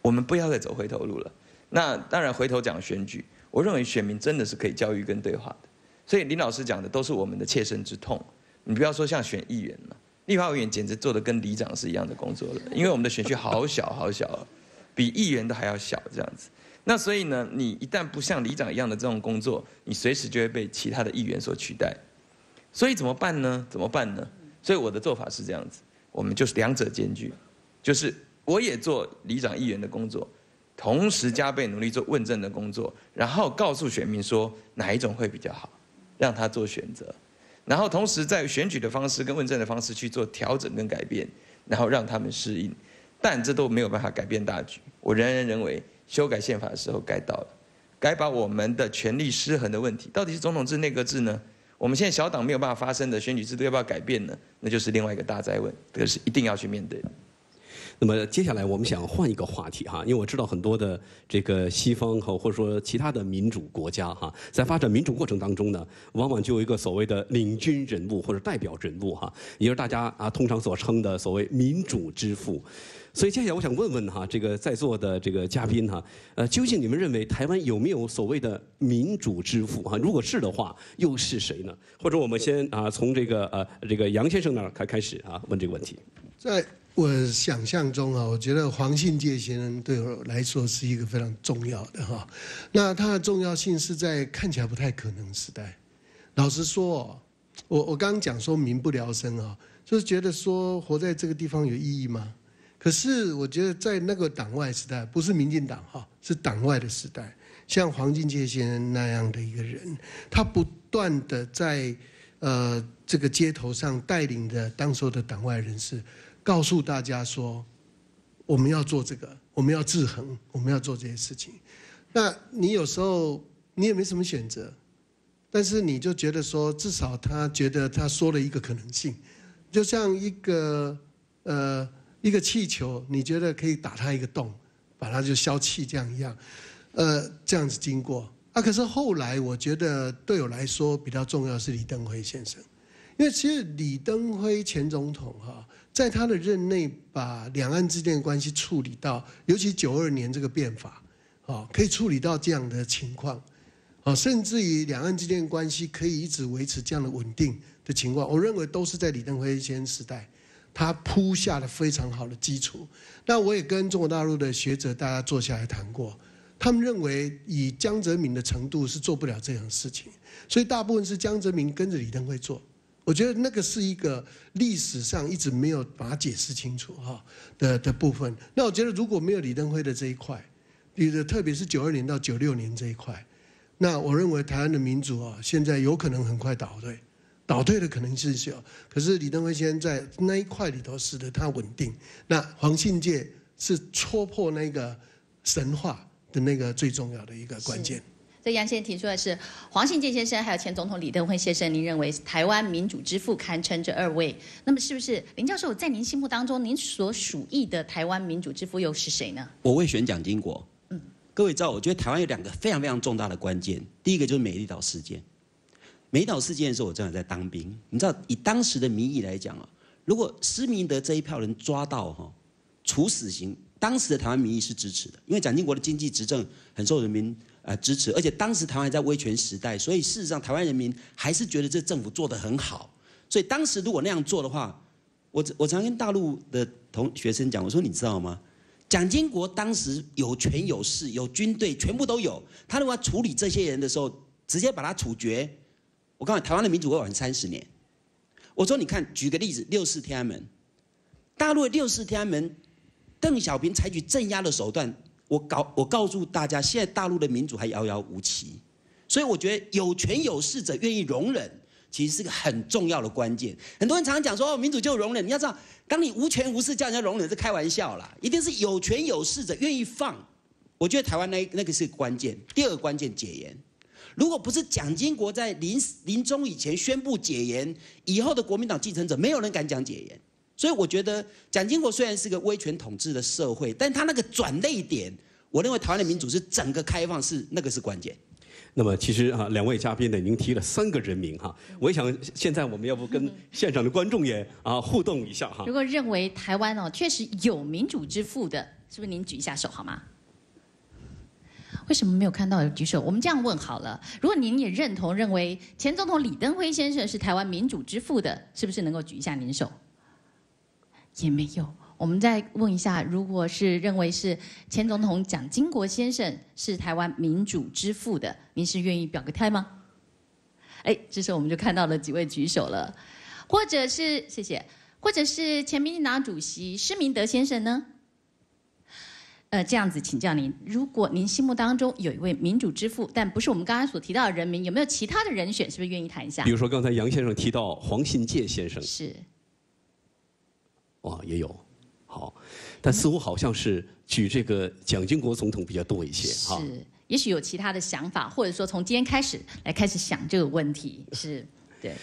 [SPEAKER 4] 我们不要再走回头路了。那当然，回头讲选举，我认为选民真的是可以教育跟对话的。所以林老师讲的都是我们的切身之痛。你不要说像选议员了。立法委员简直做的跟里长是一样的工作了，因为我们的选区好小好小，比议员都还要小这样子。那所以呢，你一旦不像里长一样的这种工作，你随时就会被其他的议员所取代。所以怎么办呢？怎么办呢？所以我的做法是这样子，我们就是两者兼具，就是我也做里长议员的工作，同时加倍努力做问政的工作，然后告诉选民说哪一种会比较好，让他做选择。然后同时在选举的方式跟问政的方式去做调整跟改变，然后让他们适应，但这都没有办法改变大局。我仍然认为修改宪法的时候该到了，该把我们的权力失衡的问题，到底是总统制内阁制呢？我们现在小党没有办法发生的选举制度要不要改变呢？那就是另外一个大灾问，这个是一定要去面对的。
[SPEAKER 1] 那么接下来我们想换一个话题哈，因为我知道很多的这个西方和或者说其他的民主国家哈，在发展民主过程当中呢，往往就有一个所谓的领军人物或者代表人物哈，也就是大家啊通常所称的所谓民主之父。所以接下来我想问问哈，这个在座的这个嘉宾哈，呃，究竟你们认为台湾有没有所谓的民主之父哈？如果是的话，又是谁呢？或者我们先啊从这个呃这个杨先生那儿开开始啊问这个问题。
[SPEAKER 6] 在我想象中啊，我觉得黄信介先生对我来说是一个非常重要的哈。那他的重要性是在看起来不太可能时代。老实说，我我刚刚讲说民不聊生啊，就是觉得说活在这个地方有意义吗？可是我觉得在那个党外时代，不是民进党哈，是党外的时代，像黄金介先生那样的一个人，他不断的在呃这个街头上带领着当时候的党外人士，告诉大家说，我们要做这个，我们要制衡，我们要做这些事情。那你有时候你也没什么选择，但是你就觉得说，至少他觉得他说了一个可能性，就像一个呃。一个气球，你觉得可以打它一个洞，把它就消气这样一样，呃，这样子经过啊。可是后来我觉得对我来说比较重要是李登辉先生，因为其实李登辉前总统哈，在他的任内把两岸之间的关系处理到，尤其九二年这个变法，啊，可以处理到这样的情况，啊，甚至于两岸之间的关系可以一直维持这样的稳定的情况，我认为都是在李登辉先生时代。他铺下了非常好的基础。那我也跟中国大陆的学者大家坐下来谈过，他们认为以江泽民的程度是做不了这样的事情，所以大部分是江泽民跟着李登辉做。我觉得那个是一个历史上一直没有把它解释清楚哈的的部分。那我觉得如果没有李登辉的这一块，你的特别是九二年到九六年这一块，那我认为台湾的民主啊，现在有可能很快倒退。倒退的可能性是有，可是李登辉先生在那一块里头使得他稳定。那黄信介是戳破那个神话的那个最重要的一个关键。
[SPEAKER 2] 所以杨先生提出的是黄信介先生还有前总统李登辉先生，您认为台湾民主之父堪称这二位？那么是不是林教授在您心目当中，您所属意的台湾民主之父又是谁呢？
[SPEAKER 5] 我会选蒋经国。嗯，各位知道，我觉得台湾有两个非常非常重大的关键，第一个就是美丽岛事件。美岛事件的时候，我正好在当兵。你知道，以当时的民意来讲啊，如果施明德这一票人抓到哈，处死刑，当时的台湾民意是支持的，因为蒋经国的经济执政很受人民呃支持，而且当时台湾还在威权时代，所以事实上台湾人民还是觉得这政府做得很好。所以当时如果那样做的话，我我常跟大陆的同学生讲，我说你知道吗？蒋经国当时有权有势，有军队，全部都有。他如果处理这些人的时候，直接把他处决。我告诉你，台湾的民主会晚三十年。我说，你看，举个例子，六四天安门，大陆的六四天安门，邓小平采取镇压的手段，我告我告诉大家，现在大陆的民主还遥遥无期。所以我觉得有权有势者愿意容忍，其实是个很重要的关键。很多人常常讲说，哦，民主就容忍。你要知道，当你无权无势叫人家容忍，是开玩笑啦。一定是有权有势者愿意放。我觉得台湾那那个是关键。第二个关键，解严。如果不是蒋经国在临临终以前宣布解严，以后的国民党继承者没有人敢讲解严。所以我觉得蒋经国虽然是个威权统治的社会，但他那个转泪点，我认为台湾的民主是整个开放，是那个是关键。
[SPEAKER 1] 那么其实啊，两位嘉宾呢，您提了三个人名哈，我也想现在我们要不跟现场的观众也啊互动一下哈。
[SPEAKER 2] 如果认为台湾哦确实有民主之父的，是不是您举一下手好吗？为什么没有看到有举手？我们这样问好了。如果您也认同认为前总统李登辉先生是台湾民主之父的，是不是能够举一下您手？也没有。我们再问一下，如果是认为是前总统蒋经国先生是台湾民主之父的，您是愿意表个态吗？哎，这时候我们就看到了几位举手了，或者是谢谢，或者是前民进党主席施明德先生呢？呃，这样子请教您，如果您心目当中有一位民主之父，但不是我们刚刚所提到的人民，有没有其他的人选？是不是愿意谈一下？
[SPEAKER 1] 比如说刚才杨先生提到黄信介先生，
[SPEAKER 2] 是，
[SPEAKER 1] 哦，也有，好，但似乎好像是举这个蒋经国总统比较多一些，
[SPEAKER 2] 哈。是，也许有其他的想法，或者说从今天开始来开始想这个问题，是对。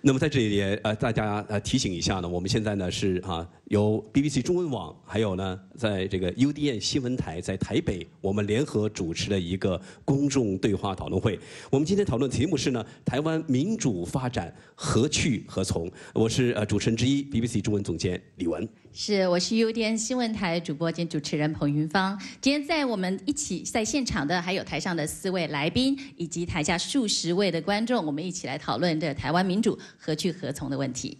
[SPEAKER 1] 那么在这里也呃，大家呃提醒一下呢，我们现在呢是啊，由 BBC 中文网还有呢，在这个 UDN 新闻台在台北，我们联合主持的一个公众对话讨论会。我们今天讨论题目是呢，台湾民主发展何去何从？我是呃主持人之一，BBC 中文总监李文。
[SPEAKER 2] 是，我是 UDN 新闻台主播兼主持人彭云芳。今天在我们一起在现场的还有台上的四位来宾，以及台下数十位的观众，我们一起来讨论这台湾民主何去何从的问题。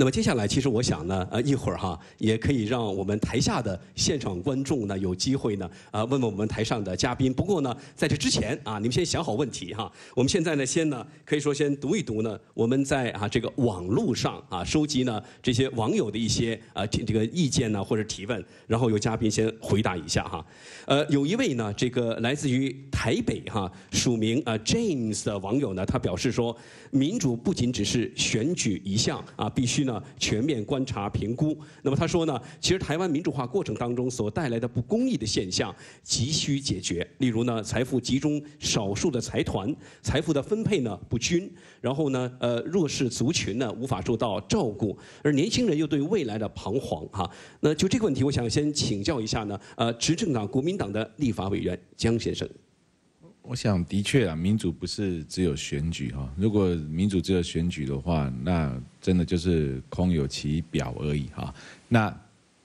[SPEAKER 1] 那么接下来，其实我想呢，呃，一会儿哈，也可以让我们台下的现场观众呢，有机会呢，啊，问问我们台上的嘉宾。不过呢，在这之前啊，你们先想好问题哈。我们现在呢，先呢，可以说先读一读呢，我们在啊这个网络上啊收集呢这些网友的一些啊这这个意见呢或者提问，然后由嘉宾先回答一下哈。呃，有一位呢，这个来自于台北哈，署名啊 James 的网友呢，他表示说，民主不仅只是选举一项啊，必须。呢，全面观察评估。那么他说呢，其实台湾民主化过程当中所带来的不公义的现象急需解决。例如呢，财富集中少数的财团，财富的分配呢不均，然后呢，呃，弱势族群呢无法受到照顾，而年轻人又对未来的彷徨哈。那就这个问题，我想先请教一下呢，呃，执政党国民党的立法委员江先生。
[SPEAKER 3] 我想，的确啊，民主不是只有选举哈。如果民主只有选举的话，那真的就是空有其表而已哈。那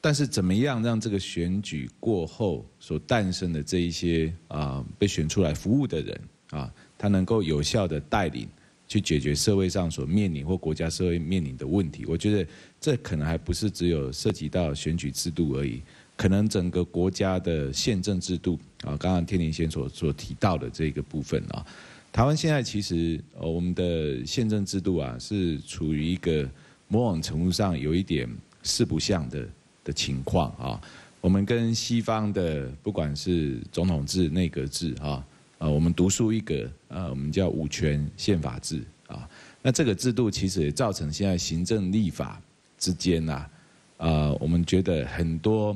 [SPEAKER 3] 但是怎么样让这个选举过后所诞生的这一些啊被选出来服务的人啊，他能够有效的带领去解决社会上所面临或国家社会面临的问题？我觉得这可能还不是只有涉及到选举制度而已。可能整个国家的宪政制度啊，刚刚天林先所所提到的这个部分啊，台湾现在其实呃我们的宪政制度啊是处于一个某种程度上有一点四不像的的情况啊。我们跟西方的不管是总统制、内阁制啊，啊我们独树一格，呃我们叫五权宪法制啊。那这个制度其实也造成现在行政立法之间呐，啊我们觉得很多。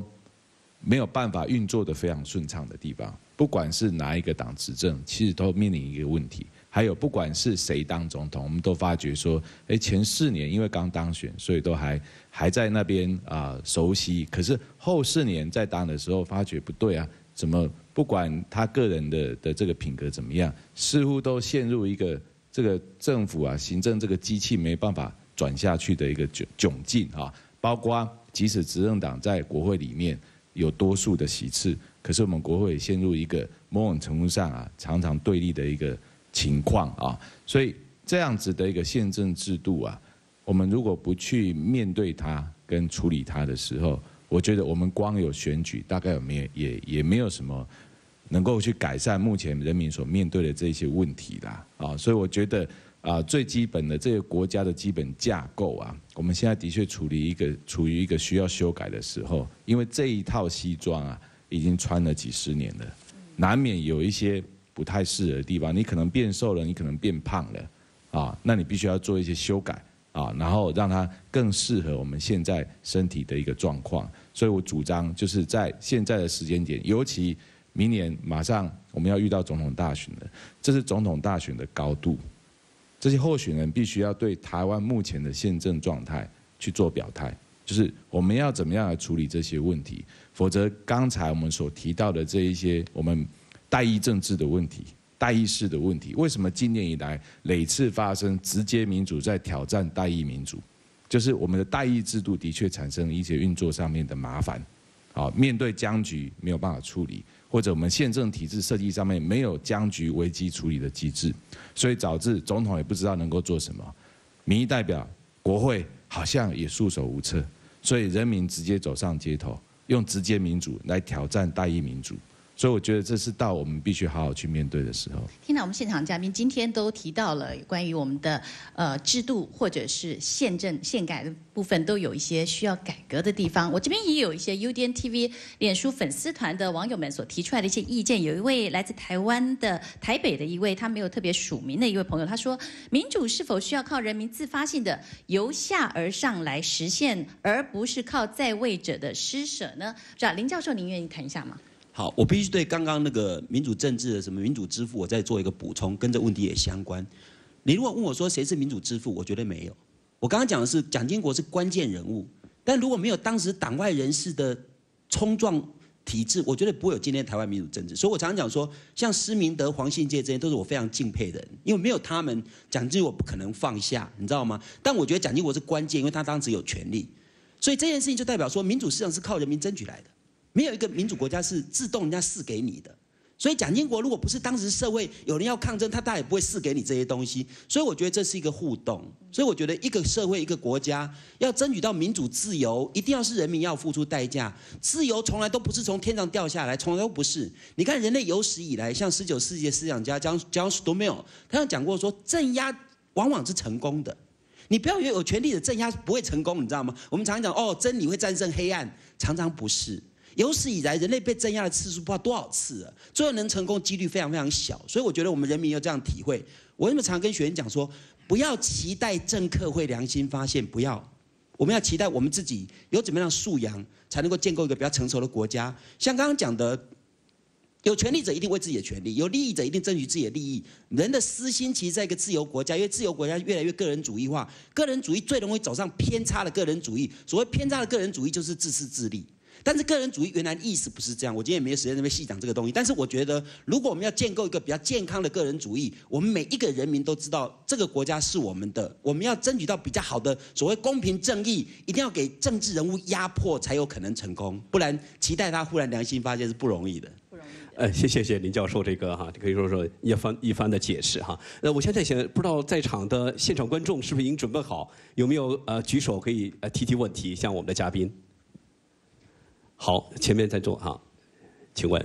[SPEAKER 3] 没有办法运作的非常顺畅的地方，不管是哪一个党执政，其实都面临一个问题。还有不管是谁当总统，我们都发觉说，哎，前四年因为刚当选，所以都还还在那边啊熟悉。可是后四年在当的时候，发觉不对啊，怎么不管他个人的的这个品格怎么样，似乎都陷入一个这个政府啊行政这个机器没办法转下去的一个窘窘境啊。包括即使执政党在国会里面。有多数的席次，可是我们国会陷入一个某种程度上啊，常常对立的一个情况啊，所以这样子的一个宪政制度啊，我们如果不去面对它跟处理它的时候，我觉得我们光有选举，大概没有也也没有什么能够去改善目前人民所面对的这些问题啦啊，所以我觉得。啊，最基本的这个国家的基本架构啊，我们现在的确处于一个处于一个需要修改的时候，因为这一套西装啊，已经穿了几十年了，难免有一些不太适合的地方。你可能变瘦了，你可能变胖了，啊，那你必须要做一些修改啊，然后让它更适合我们现在身体的一个状况。所以我主张就是在现在的时间点，尤其明年马上我们要遇到总统大选了，这是总统大选的高度。这些候选人必须要对台湾目前的宪政状态去做表态，就是我们要怎么样来处理这些问题，否则刚才我们所提到的这一些我们代议政治的问题、代议式的问题，为什么今年以来屡次发生直接民主在挑战代议民主？就是我们的代议制度的确产生一些运作上面的麻烦，啊，面对僵局没有办法处理。或者我们宪政体制设计上面没有僵局危机处理的机制，所以导致总统也不知道能够做什么，民意代表、国会好像也束手无策，所以人民直接走上街头，用直接民主来挑战大义民主。所以我觉得这是到我们必须好好去面对的时候。
[SPEAKER 2] 听到我们现场嘉宾今天都提到了关于我们的呃制度或者是宪政宪改的部分，都有一些需要改革的地方。我这边也有一些 UDN TV 脸书粉丝团的网友们所提出来的一些意见。有一位来自台湾的台北的一位，他没有特别署名的一位朋友，他说：民主是否需要靠人民自发性的由下而上来实现，而不是靠在位者的施舍呢？是吧？林教授，您愿意谈一下吗？
[SPEAKER 5] 好，我必须对刚刚那个民主政治的什么民主支付，我再做一个补充，跟这问题也相关。你如果问我说谁是民主之父，我觉得没有。我刚刚讲的是蒋经国是关键人物，但如果没有当时党外人士的冲撞体制，我觉得不会有今天台湾民主政治。所以我常常讲说，像施明德、黄信介这些都是我非常敬佩的人，因为没有他们，蒋经国不可能放下，你知道吗？但我觉得蒋经国是关键，因为他当时有权利，所以这件事情就代表说，民主市场是靠人民争取来的，没有一个民主国家是自动人家赐给你的。所以蒋经国如果不是当时社会有人要抗争，他大概也不会赐给你这些东西。所以我觉得这是一个互动。所以我觉得一个社会、一个国家要争取到民主自由，一定要是人民要付出代价。自由从来都不是从天上掉下来，从来都不是。你看人类有史以来，像十九世纪的思想家江江都没有，他有讲过说，镇压往往是成功的。你不要以为有权力的镇压不会成功，你知道吗？我们常常讲哦，真理会战胜黑暗，常常不是。有史以来，人类被镇压的次数不知道多少次了，最后能成功几率非常非常小。所以我觉得我们人民要这样体会。我为什么常跟学员讲说，不要期待政客会良心发现，不要，我们要期待我们自己有怎么样素养，才能够建构一个比较成熟的国家。像刚刚讲的，有权利者一定为自己的权利，有利益者一定争取自己的利益。人的私心其实在一个自由国家，因为自由国家越来越个人主义化，个人主义最容易走上偏差的个人主义。所谓偏差的个人主义，就是自私自利。但是个人主义原来意思不是这样，我今天也没有时间那边细讲这个东西。但是我觉得，如果我们要建构一个比较健康的个人主义，我们每一个人民都知道这个国家是我们的，我们要争取到比较好的所谓公平正义，一定要给政治人物压迫才有可能成功，不然期待他忽然良心发现是不容易的。
[SPEAKER 2] 不容易。
[SPEAKER 1] 呃，谢谢谢林教授这个哈，可以说说一番一番的解释哈。呃，我现在想不知道在场的现场观众是不是已经准备好，有没有呃举手可以呃提提问题，向我们的嘉宾。好，前面在做哈，请问。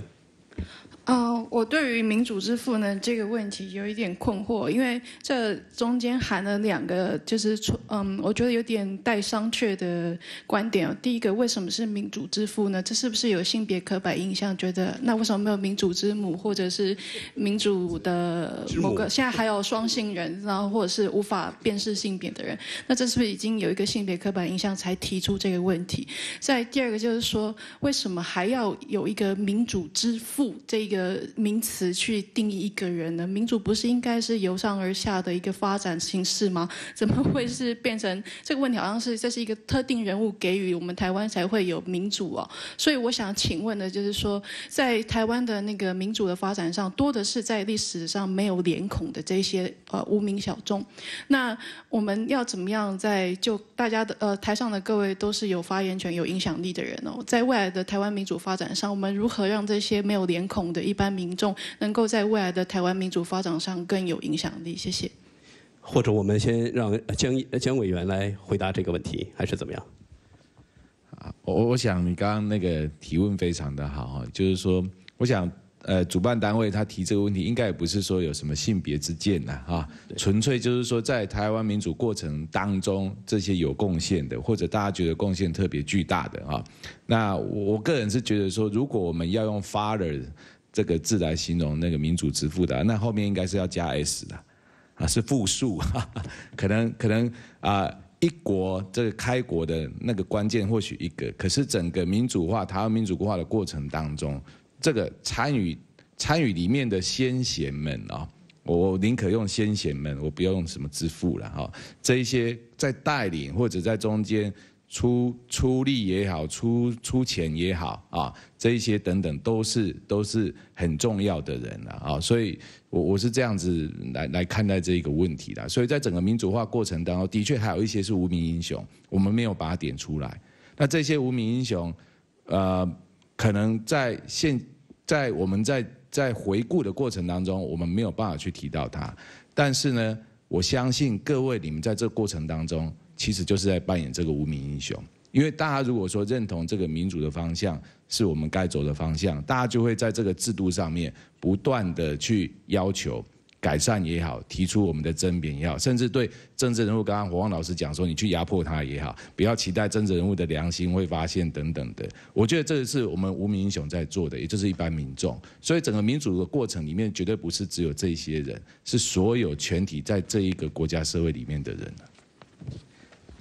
[SPEAKER 7] 嗯，我对于民主之父呢这个问题有一点困惑，因为这中间含了两个，就是嗯，我觉得有点带商榷的观点。第一个，为什么是民主之父呢？这是不是有性别刻板印象？觉得那为什么没有民主之母，或者是民主的某个？现在还有双性人，然后或者是无法辨识性别的人，那这是不是已经有一个性别刻板印象才提出这个问题？在第二个就是说，为什么还要有一个民主之父这一个？个名词去定义一个人呢？民主不是应该是由上而下的一个发展形式吗？怎么会是变成这个问题？好像是这是一个特定人物给予我们台湾才会有民主哦。所以我想请问的就是说，在台湾的那个民主的发展上，多的是在历史上没有脸孔的这些呃无名小众。那我们要怎么样在就大家的呃台上的各位都是有发言权、有影响力的人哦，在未来的台湾民主发展上，我们如何让这些没有脸孔的？一般民众能够在未来的台湾民主发展上更有影响力。谢谢。
[SPEAKER 1] 或者我们先让江江委员来回答这个问题，还是怎么样？
[SPEAKER 3] 啊，我我想你刚刚那个提问非常的好哈，就是说，我想。呃，主办单位他提这个问题，应该也不是说有什么性别之见呐，哈，纯粹就是说在台湾民主过程当中，这些有贡献的，或者大家觉得贡献特别巨大的啊，那我个人是觉得说，如果我们要用 father 这个字来形容那个民主之父的，那后面应该是要加 s 的，啊，是复数，可能可能啊，一国这个开国的那个关键或许一个，可是整个民主化台湾民主化的过程当中。这个参与参与里面的先贤们啊，我宁可用先贤们，我不要用什么支付了哈。这一些在带领或者在中间出出力也好，出出钱也好啊，这一些等等都是都是很重要的人了啊。所以，我我是这样子来来看待这一个问题的。所以在整个民主化过程当中，的确还有一些是无名英雄，我们没有把它点出来。那这些无名英雄，呃，可能在现在我们在在回顾的过程当中，我们没有办法去提到他，但是呢，我相信各位你们在这过程当中，其实就是在扮演这个无名英雄，因为大家如果说认同这个民主的方向是我们该走的方向，大家就会在这个制度上面不断的去要求。改善也好，提出我们的争辩也好，甚至对政治人物，刚刚火旺老师讲说，你去压迫他也好，不要期待政治人物的良心会发现等等的。我觉得这是我们无名英雄在做的，也就是一般民众。所以整个民主的过程里面，绝对不是只有这些人，是所有全体在这一个国家社会里面的人。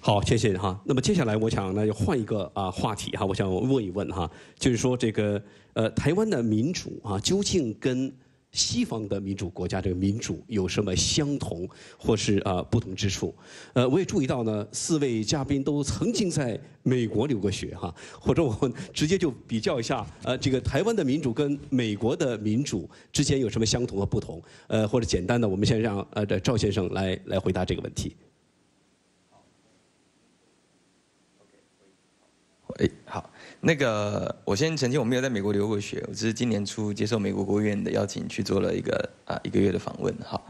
[SPEAKER 1] 好，谢谢哈。那么接下来我想呢，要换一个啊话题哈，我想问一问哈，就是说这个呃台湾的民主啊，究竟跟西方的民主国家这个民主有什么相同或是啊不同之处？呃，我也注意到呢，四位嘉宾都曾经在美国留过学哈，或者我们直接就比较一下，呃，这个台湾的民主跟美国的民主之间有什么相同和不同？呃，或者简单的，我们先让呃赵先生来来回答这个问题。
[SPEAKER 4] 哎，好，那个我先澄清，我没有在美国留过学，我只是今年初接受美国国务院的邀请去做了一个啊一个月的访问。好，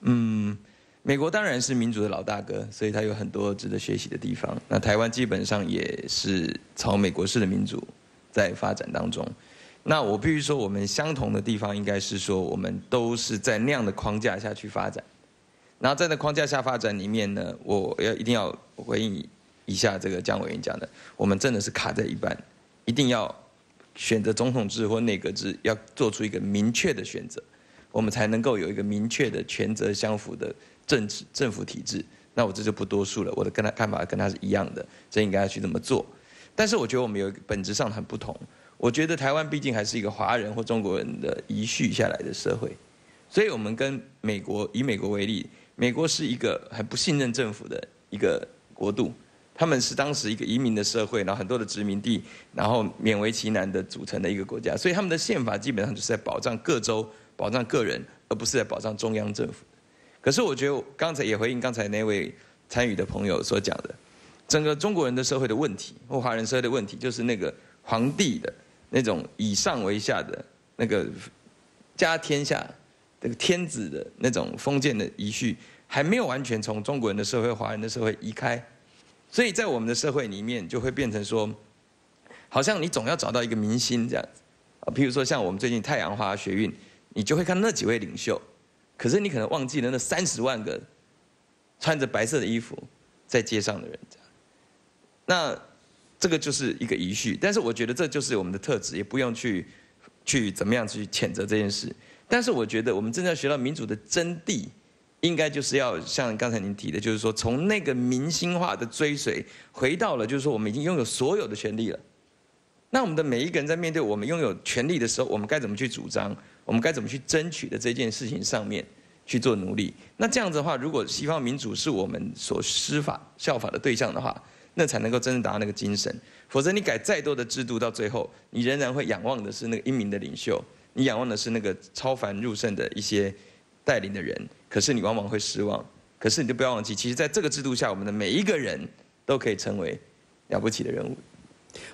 [SPEAKER 4] 嗯，美国当然是民主的老大哥，所以它有很多值得学习的地方。那台湾基本上也是朝美国式的民主在发展当中。那我必须说，我们相同的地方应该是说，我们都是在那样的框架下去发展。然后在那框架下发展里面呢，我要一定要回应。以下这个姜委员讲的，我们真的是卡在一半，一定要选择总统制或内阁制，要做出一个明确的选择，我们才能够有一个明确的权责相符的政治政府体制。那我这就不多说了，我的跟他看法跟他是一样的，这应该要去这么做。但是我觉得我们有一个本质上很不同。我觉得台湾毕竟还是一个华人或中国人的遗续下来的社会，所以我们跟美国以美国为例，美国是一个很不信任政府的一个国度。他们是当时一个移民的社会，然后很多的殖民地，然后勉为其难的组成的一个国家，所以他们的宪法基本上就是在保障各州、保障个人，而不是在保障中央政府。可是我觉得刚才也回应刚才那位参与的朋友所讲的，整个中国人的社会的问题或华人社会的问题，就是那个皇帝的那种以上为下的那个家天下这个天子的那种封建的遗绪，还没有完全从中国人的社会、华人的社会移开。所以在我们的社会里面，就会变成说，好像你总要找到一个明星这样子，啊，譬如说像我们最近太阳花学运，你就会看那几位领袖，可是你可能忘记了那三十万个穿着白色的衣服在街上的人，这样，那这个就是一个遗绪。但是我觉得这就是我们的特质，也不用去去怎么样去谴责这件事。但是我觉得我们正在学到民主的真谛。应该就是要像刚才您提的，就是说从那个明星化的追随，回到了就是说我们已经拥有所有的权利了。那我们的每一个人在面对我们拥有权利的时候，我们该怎么去主张？我们该怎么去争取的这件事情上面去做努力？那这样子的话，如果西方民主是我们所施法效法的对象的话，那才能够真正达到那个精神。否则你改再多的制度，到最后你仍然会仰望的是那个英明的领袖，你仰望的是那个超凡入圣的一些带领的人。可是你往往会失望。可是你就不要忘记，其实在这个制度下，我们的每一个人都可以成为了不起的人物。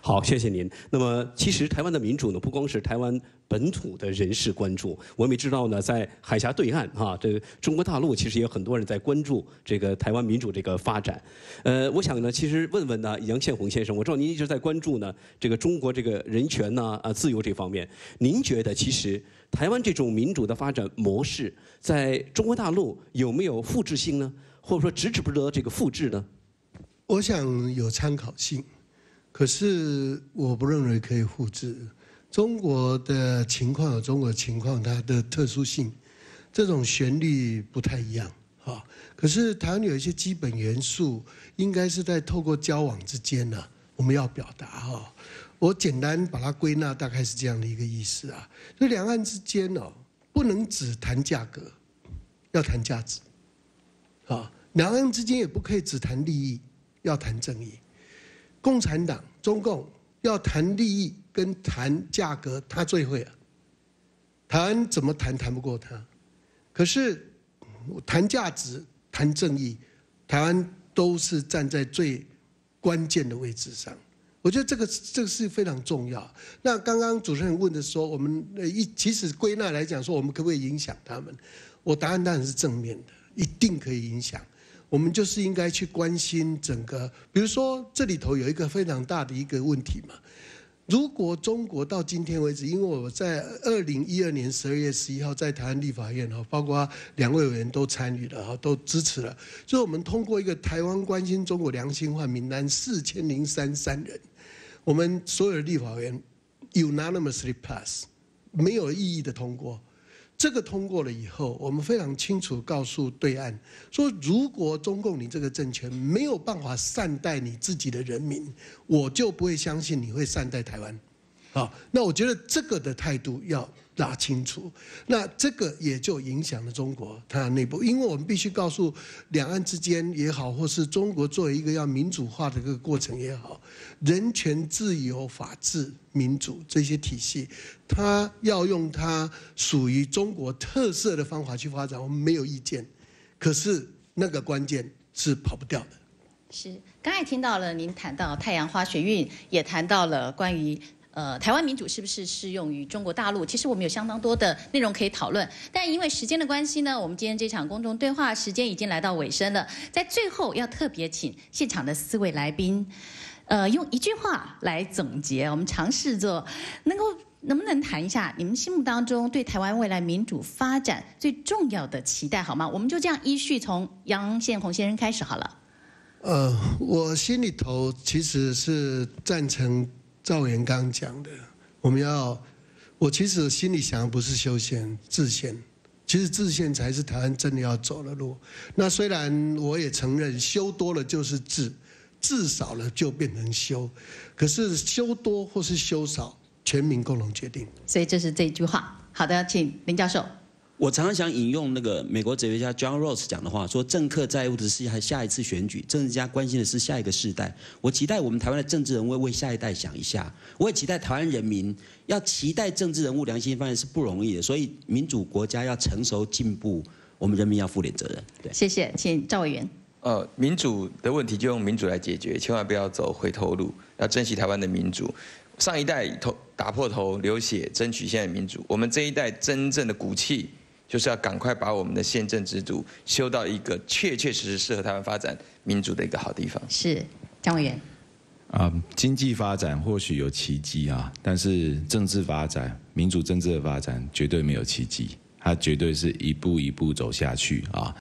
[SPEAKER 1] 好，谢谢您。那么，其实台湾的民主呢，不光是台湾本土的人士关注，我们也知道呢，在海峡对岸哈，这个中国大陆其实也有很多人在关注这个台湾民主这个发展。呃，我想呢，其实问问呢，杨宪宏先生，我知道您一直在关注呢，这个中国这个人权呢啊自由这方面，您觉得其实？台湾这种民主的发展模式，在中国大陆有没有复制性呢？或者说，值不值得这个复制呢？
[SPEAKER 6] 我想有参考性，可是我不认为可以复制。中国的情况有中国情况，它的特殊性，这种旋律不太一样啊。可是台湾有一些基本元素，应该是在透过交往之间呢，我们要表达哈。我简单把它归纳，大概是这样的一个意思啊。就两岸之间哦，不能只谈价格，要谈价值。啊，两岸之间也不可以只谈利益，要谈正义。共产党、中共要谈利益跟谈价格，他最会了。台湾怎么谈谈不过他，可是谈价值、谈正义，台湾都是站在最关键的位置上。我觉得这个这个是非常重要。那刚刚主持人问的说，我们一其实归纳来讲说，我们可不可以影响他们？我答案当然是正面的，一定可以影响。我们就是应该去关心整个，比如说这里头有一个非常大的一个问题嘛。如果中国到今天为止，因为我在二零一二年十二月十一号在台湾立法院哈，包括两位委员都参与了哈，都支持了，就是我们通过一个台湾关心中国良心化名单四千零三三人。我们所有的立法委员 unanimously pass，没有异议的通过。这个通过了以后，我们非常清楚告诉对岸说：如果中共你这个政权没有办法善待你自己的人民，我就不会相信你会善待台湾。好，那我觉得这个的态度要拉清楚，那这个也就影响了中国它的内部，因为我们必须告诉两岸之间也好，或是中国作为一个要民主化的这个过程也好，人权、自由、法治、民主这些体系，它要用它属于中国特色的方法去发展，我们没有意见，可是那个关键是跑不掉的。
[SPEAKER 2] 是，刚才听到了您谈到太阳花学运，也谈到了关于呃台湾民主是不是适用于中国大陆。其实我们有相当多的内容可以讨论，但因为时间的关系呢，我们今天这场公众对话时间已经来到尾声了。在最后要特别请现场的四位来宾，呃，用一句话来总结，我们尝试做能够。能不能谈一下你们心目当中对台湾未来民主发展最重要的期待，好吗？我们就这样依序从杨宪宏先生开始好了。
[SPEAKER 6] 呃，我心里头其实是赞成赵元刚讲的，我们要，我其实心里想的不是修宪、治宪，其实治宪才是台湾真的要走的路。那虽然我也承认修多了就是治，治少了就变成修，可是修多或是修少，全民共同决定。
[SPEAKER 2] 所以这是这句话。好的，请林教授。
[SPEAKER 5] 我常常想引用那个美国哲学家 John Rawls 讲的话，说政客在乎的是还下一次选举，政治家关心的是下一个世代。我期待我们台湾的政治人物为下一代想一下，我也期待台湾人民要期待政治人物良心发现是不容易的，所以民主国家要成熟进步，我们人民要负点责任。对，
[SPEAKER 2] 谢谢，请赵委员。
[SPEAKER 4] 呃，民主的问题就用民主来解决，千万不要走回头路，要珍惜台湾的民主。上一代头打破头流血争取现在民主，我们这一代真正的骨气。就是要赶快把我们的宪政制度修到一个确确实实适合台湾发展民主的一个好地方。
[SPEAKER 2] 是，张委员。
[SPEAKER 3] 啊，经济发展或许有奇迹啊，但是政治发展、民主政治的发展绝对没有奇迹，它绝对是一步一步走下去啊。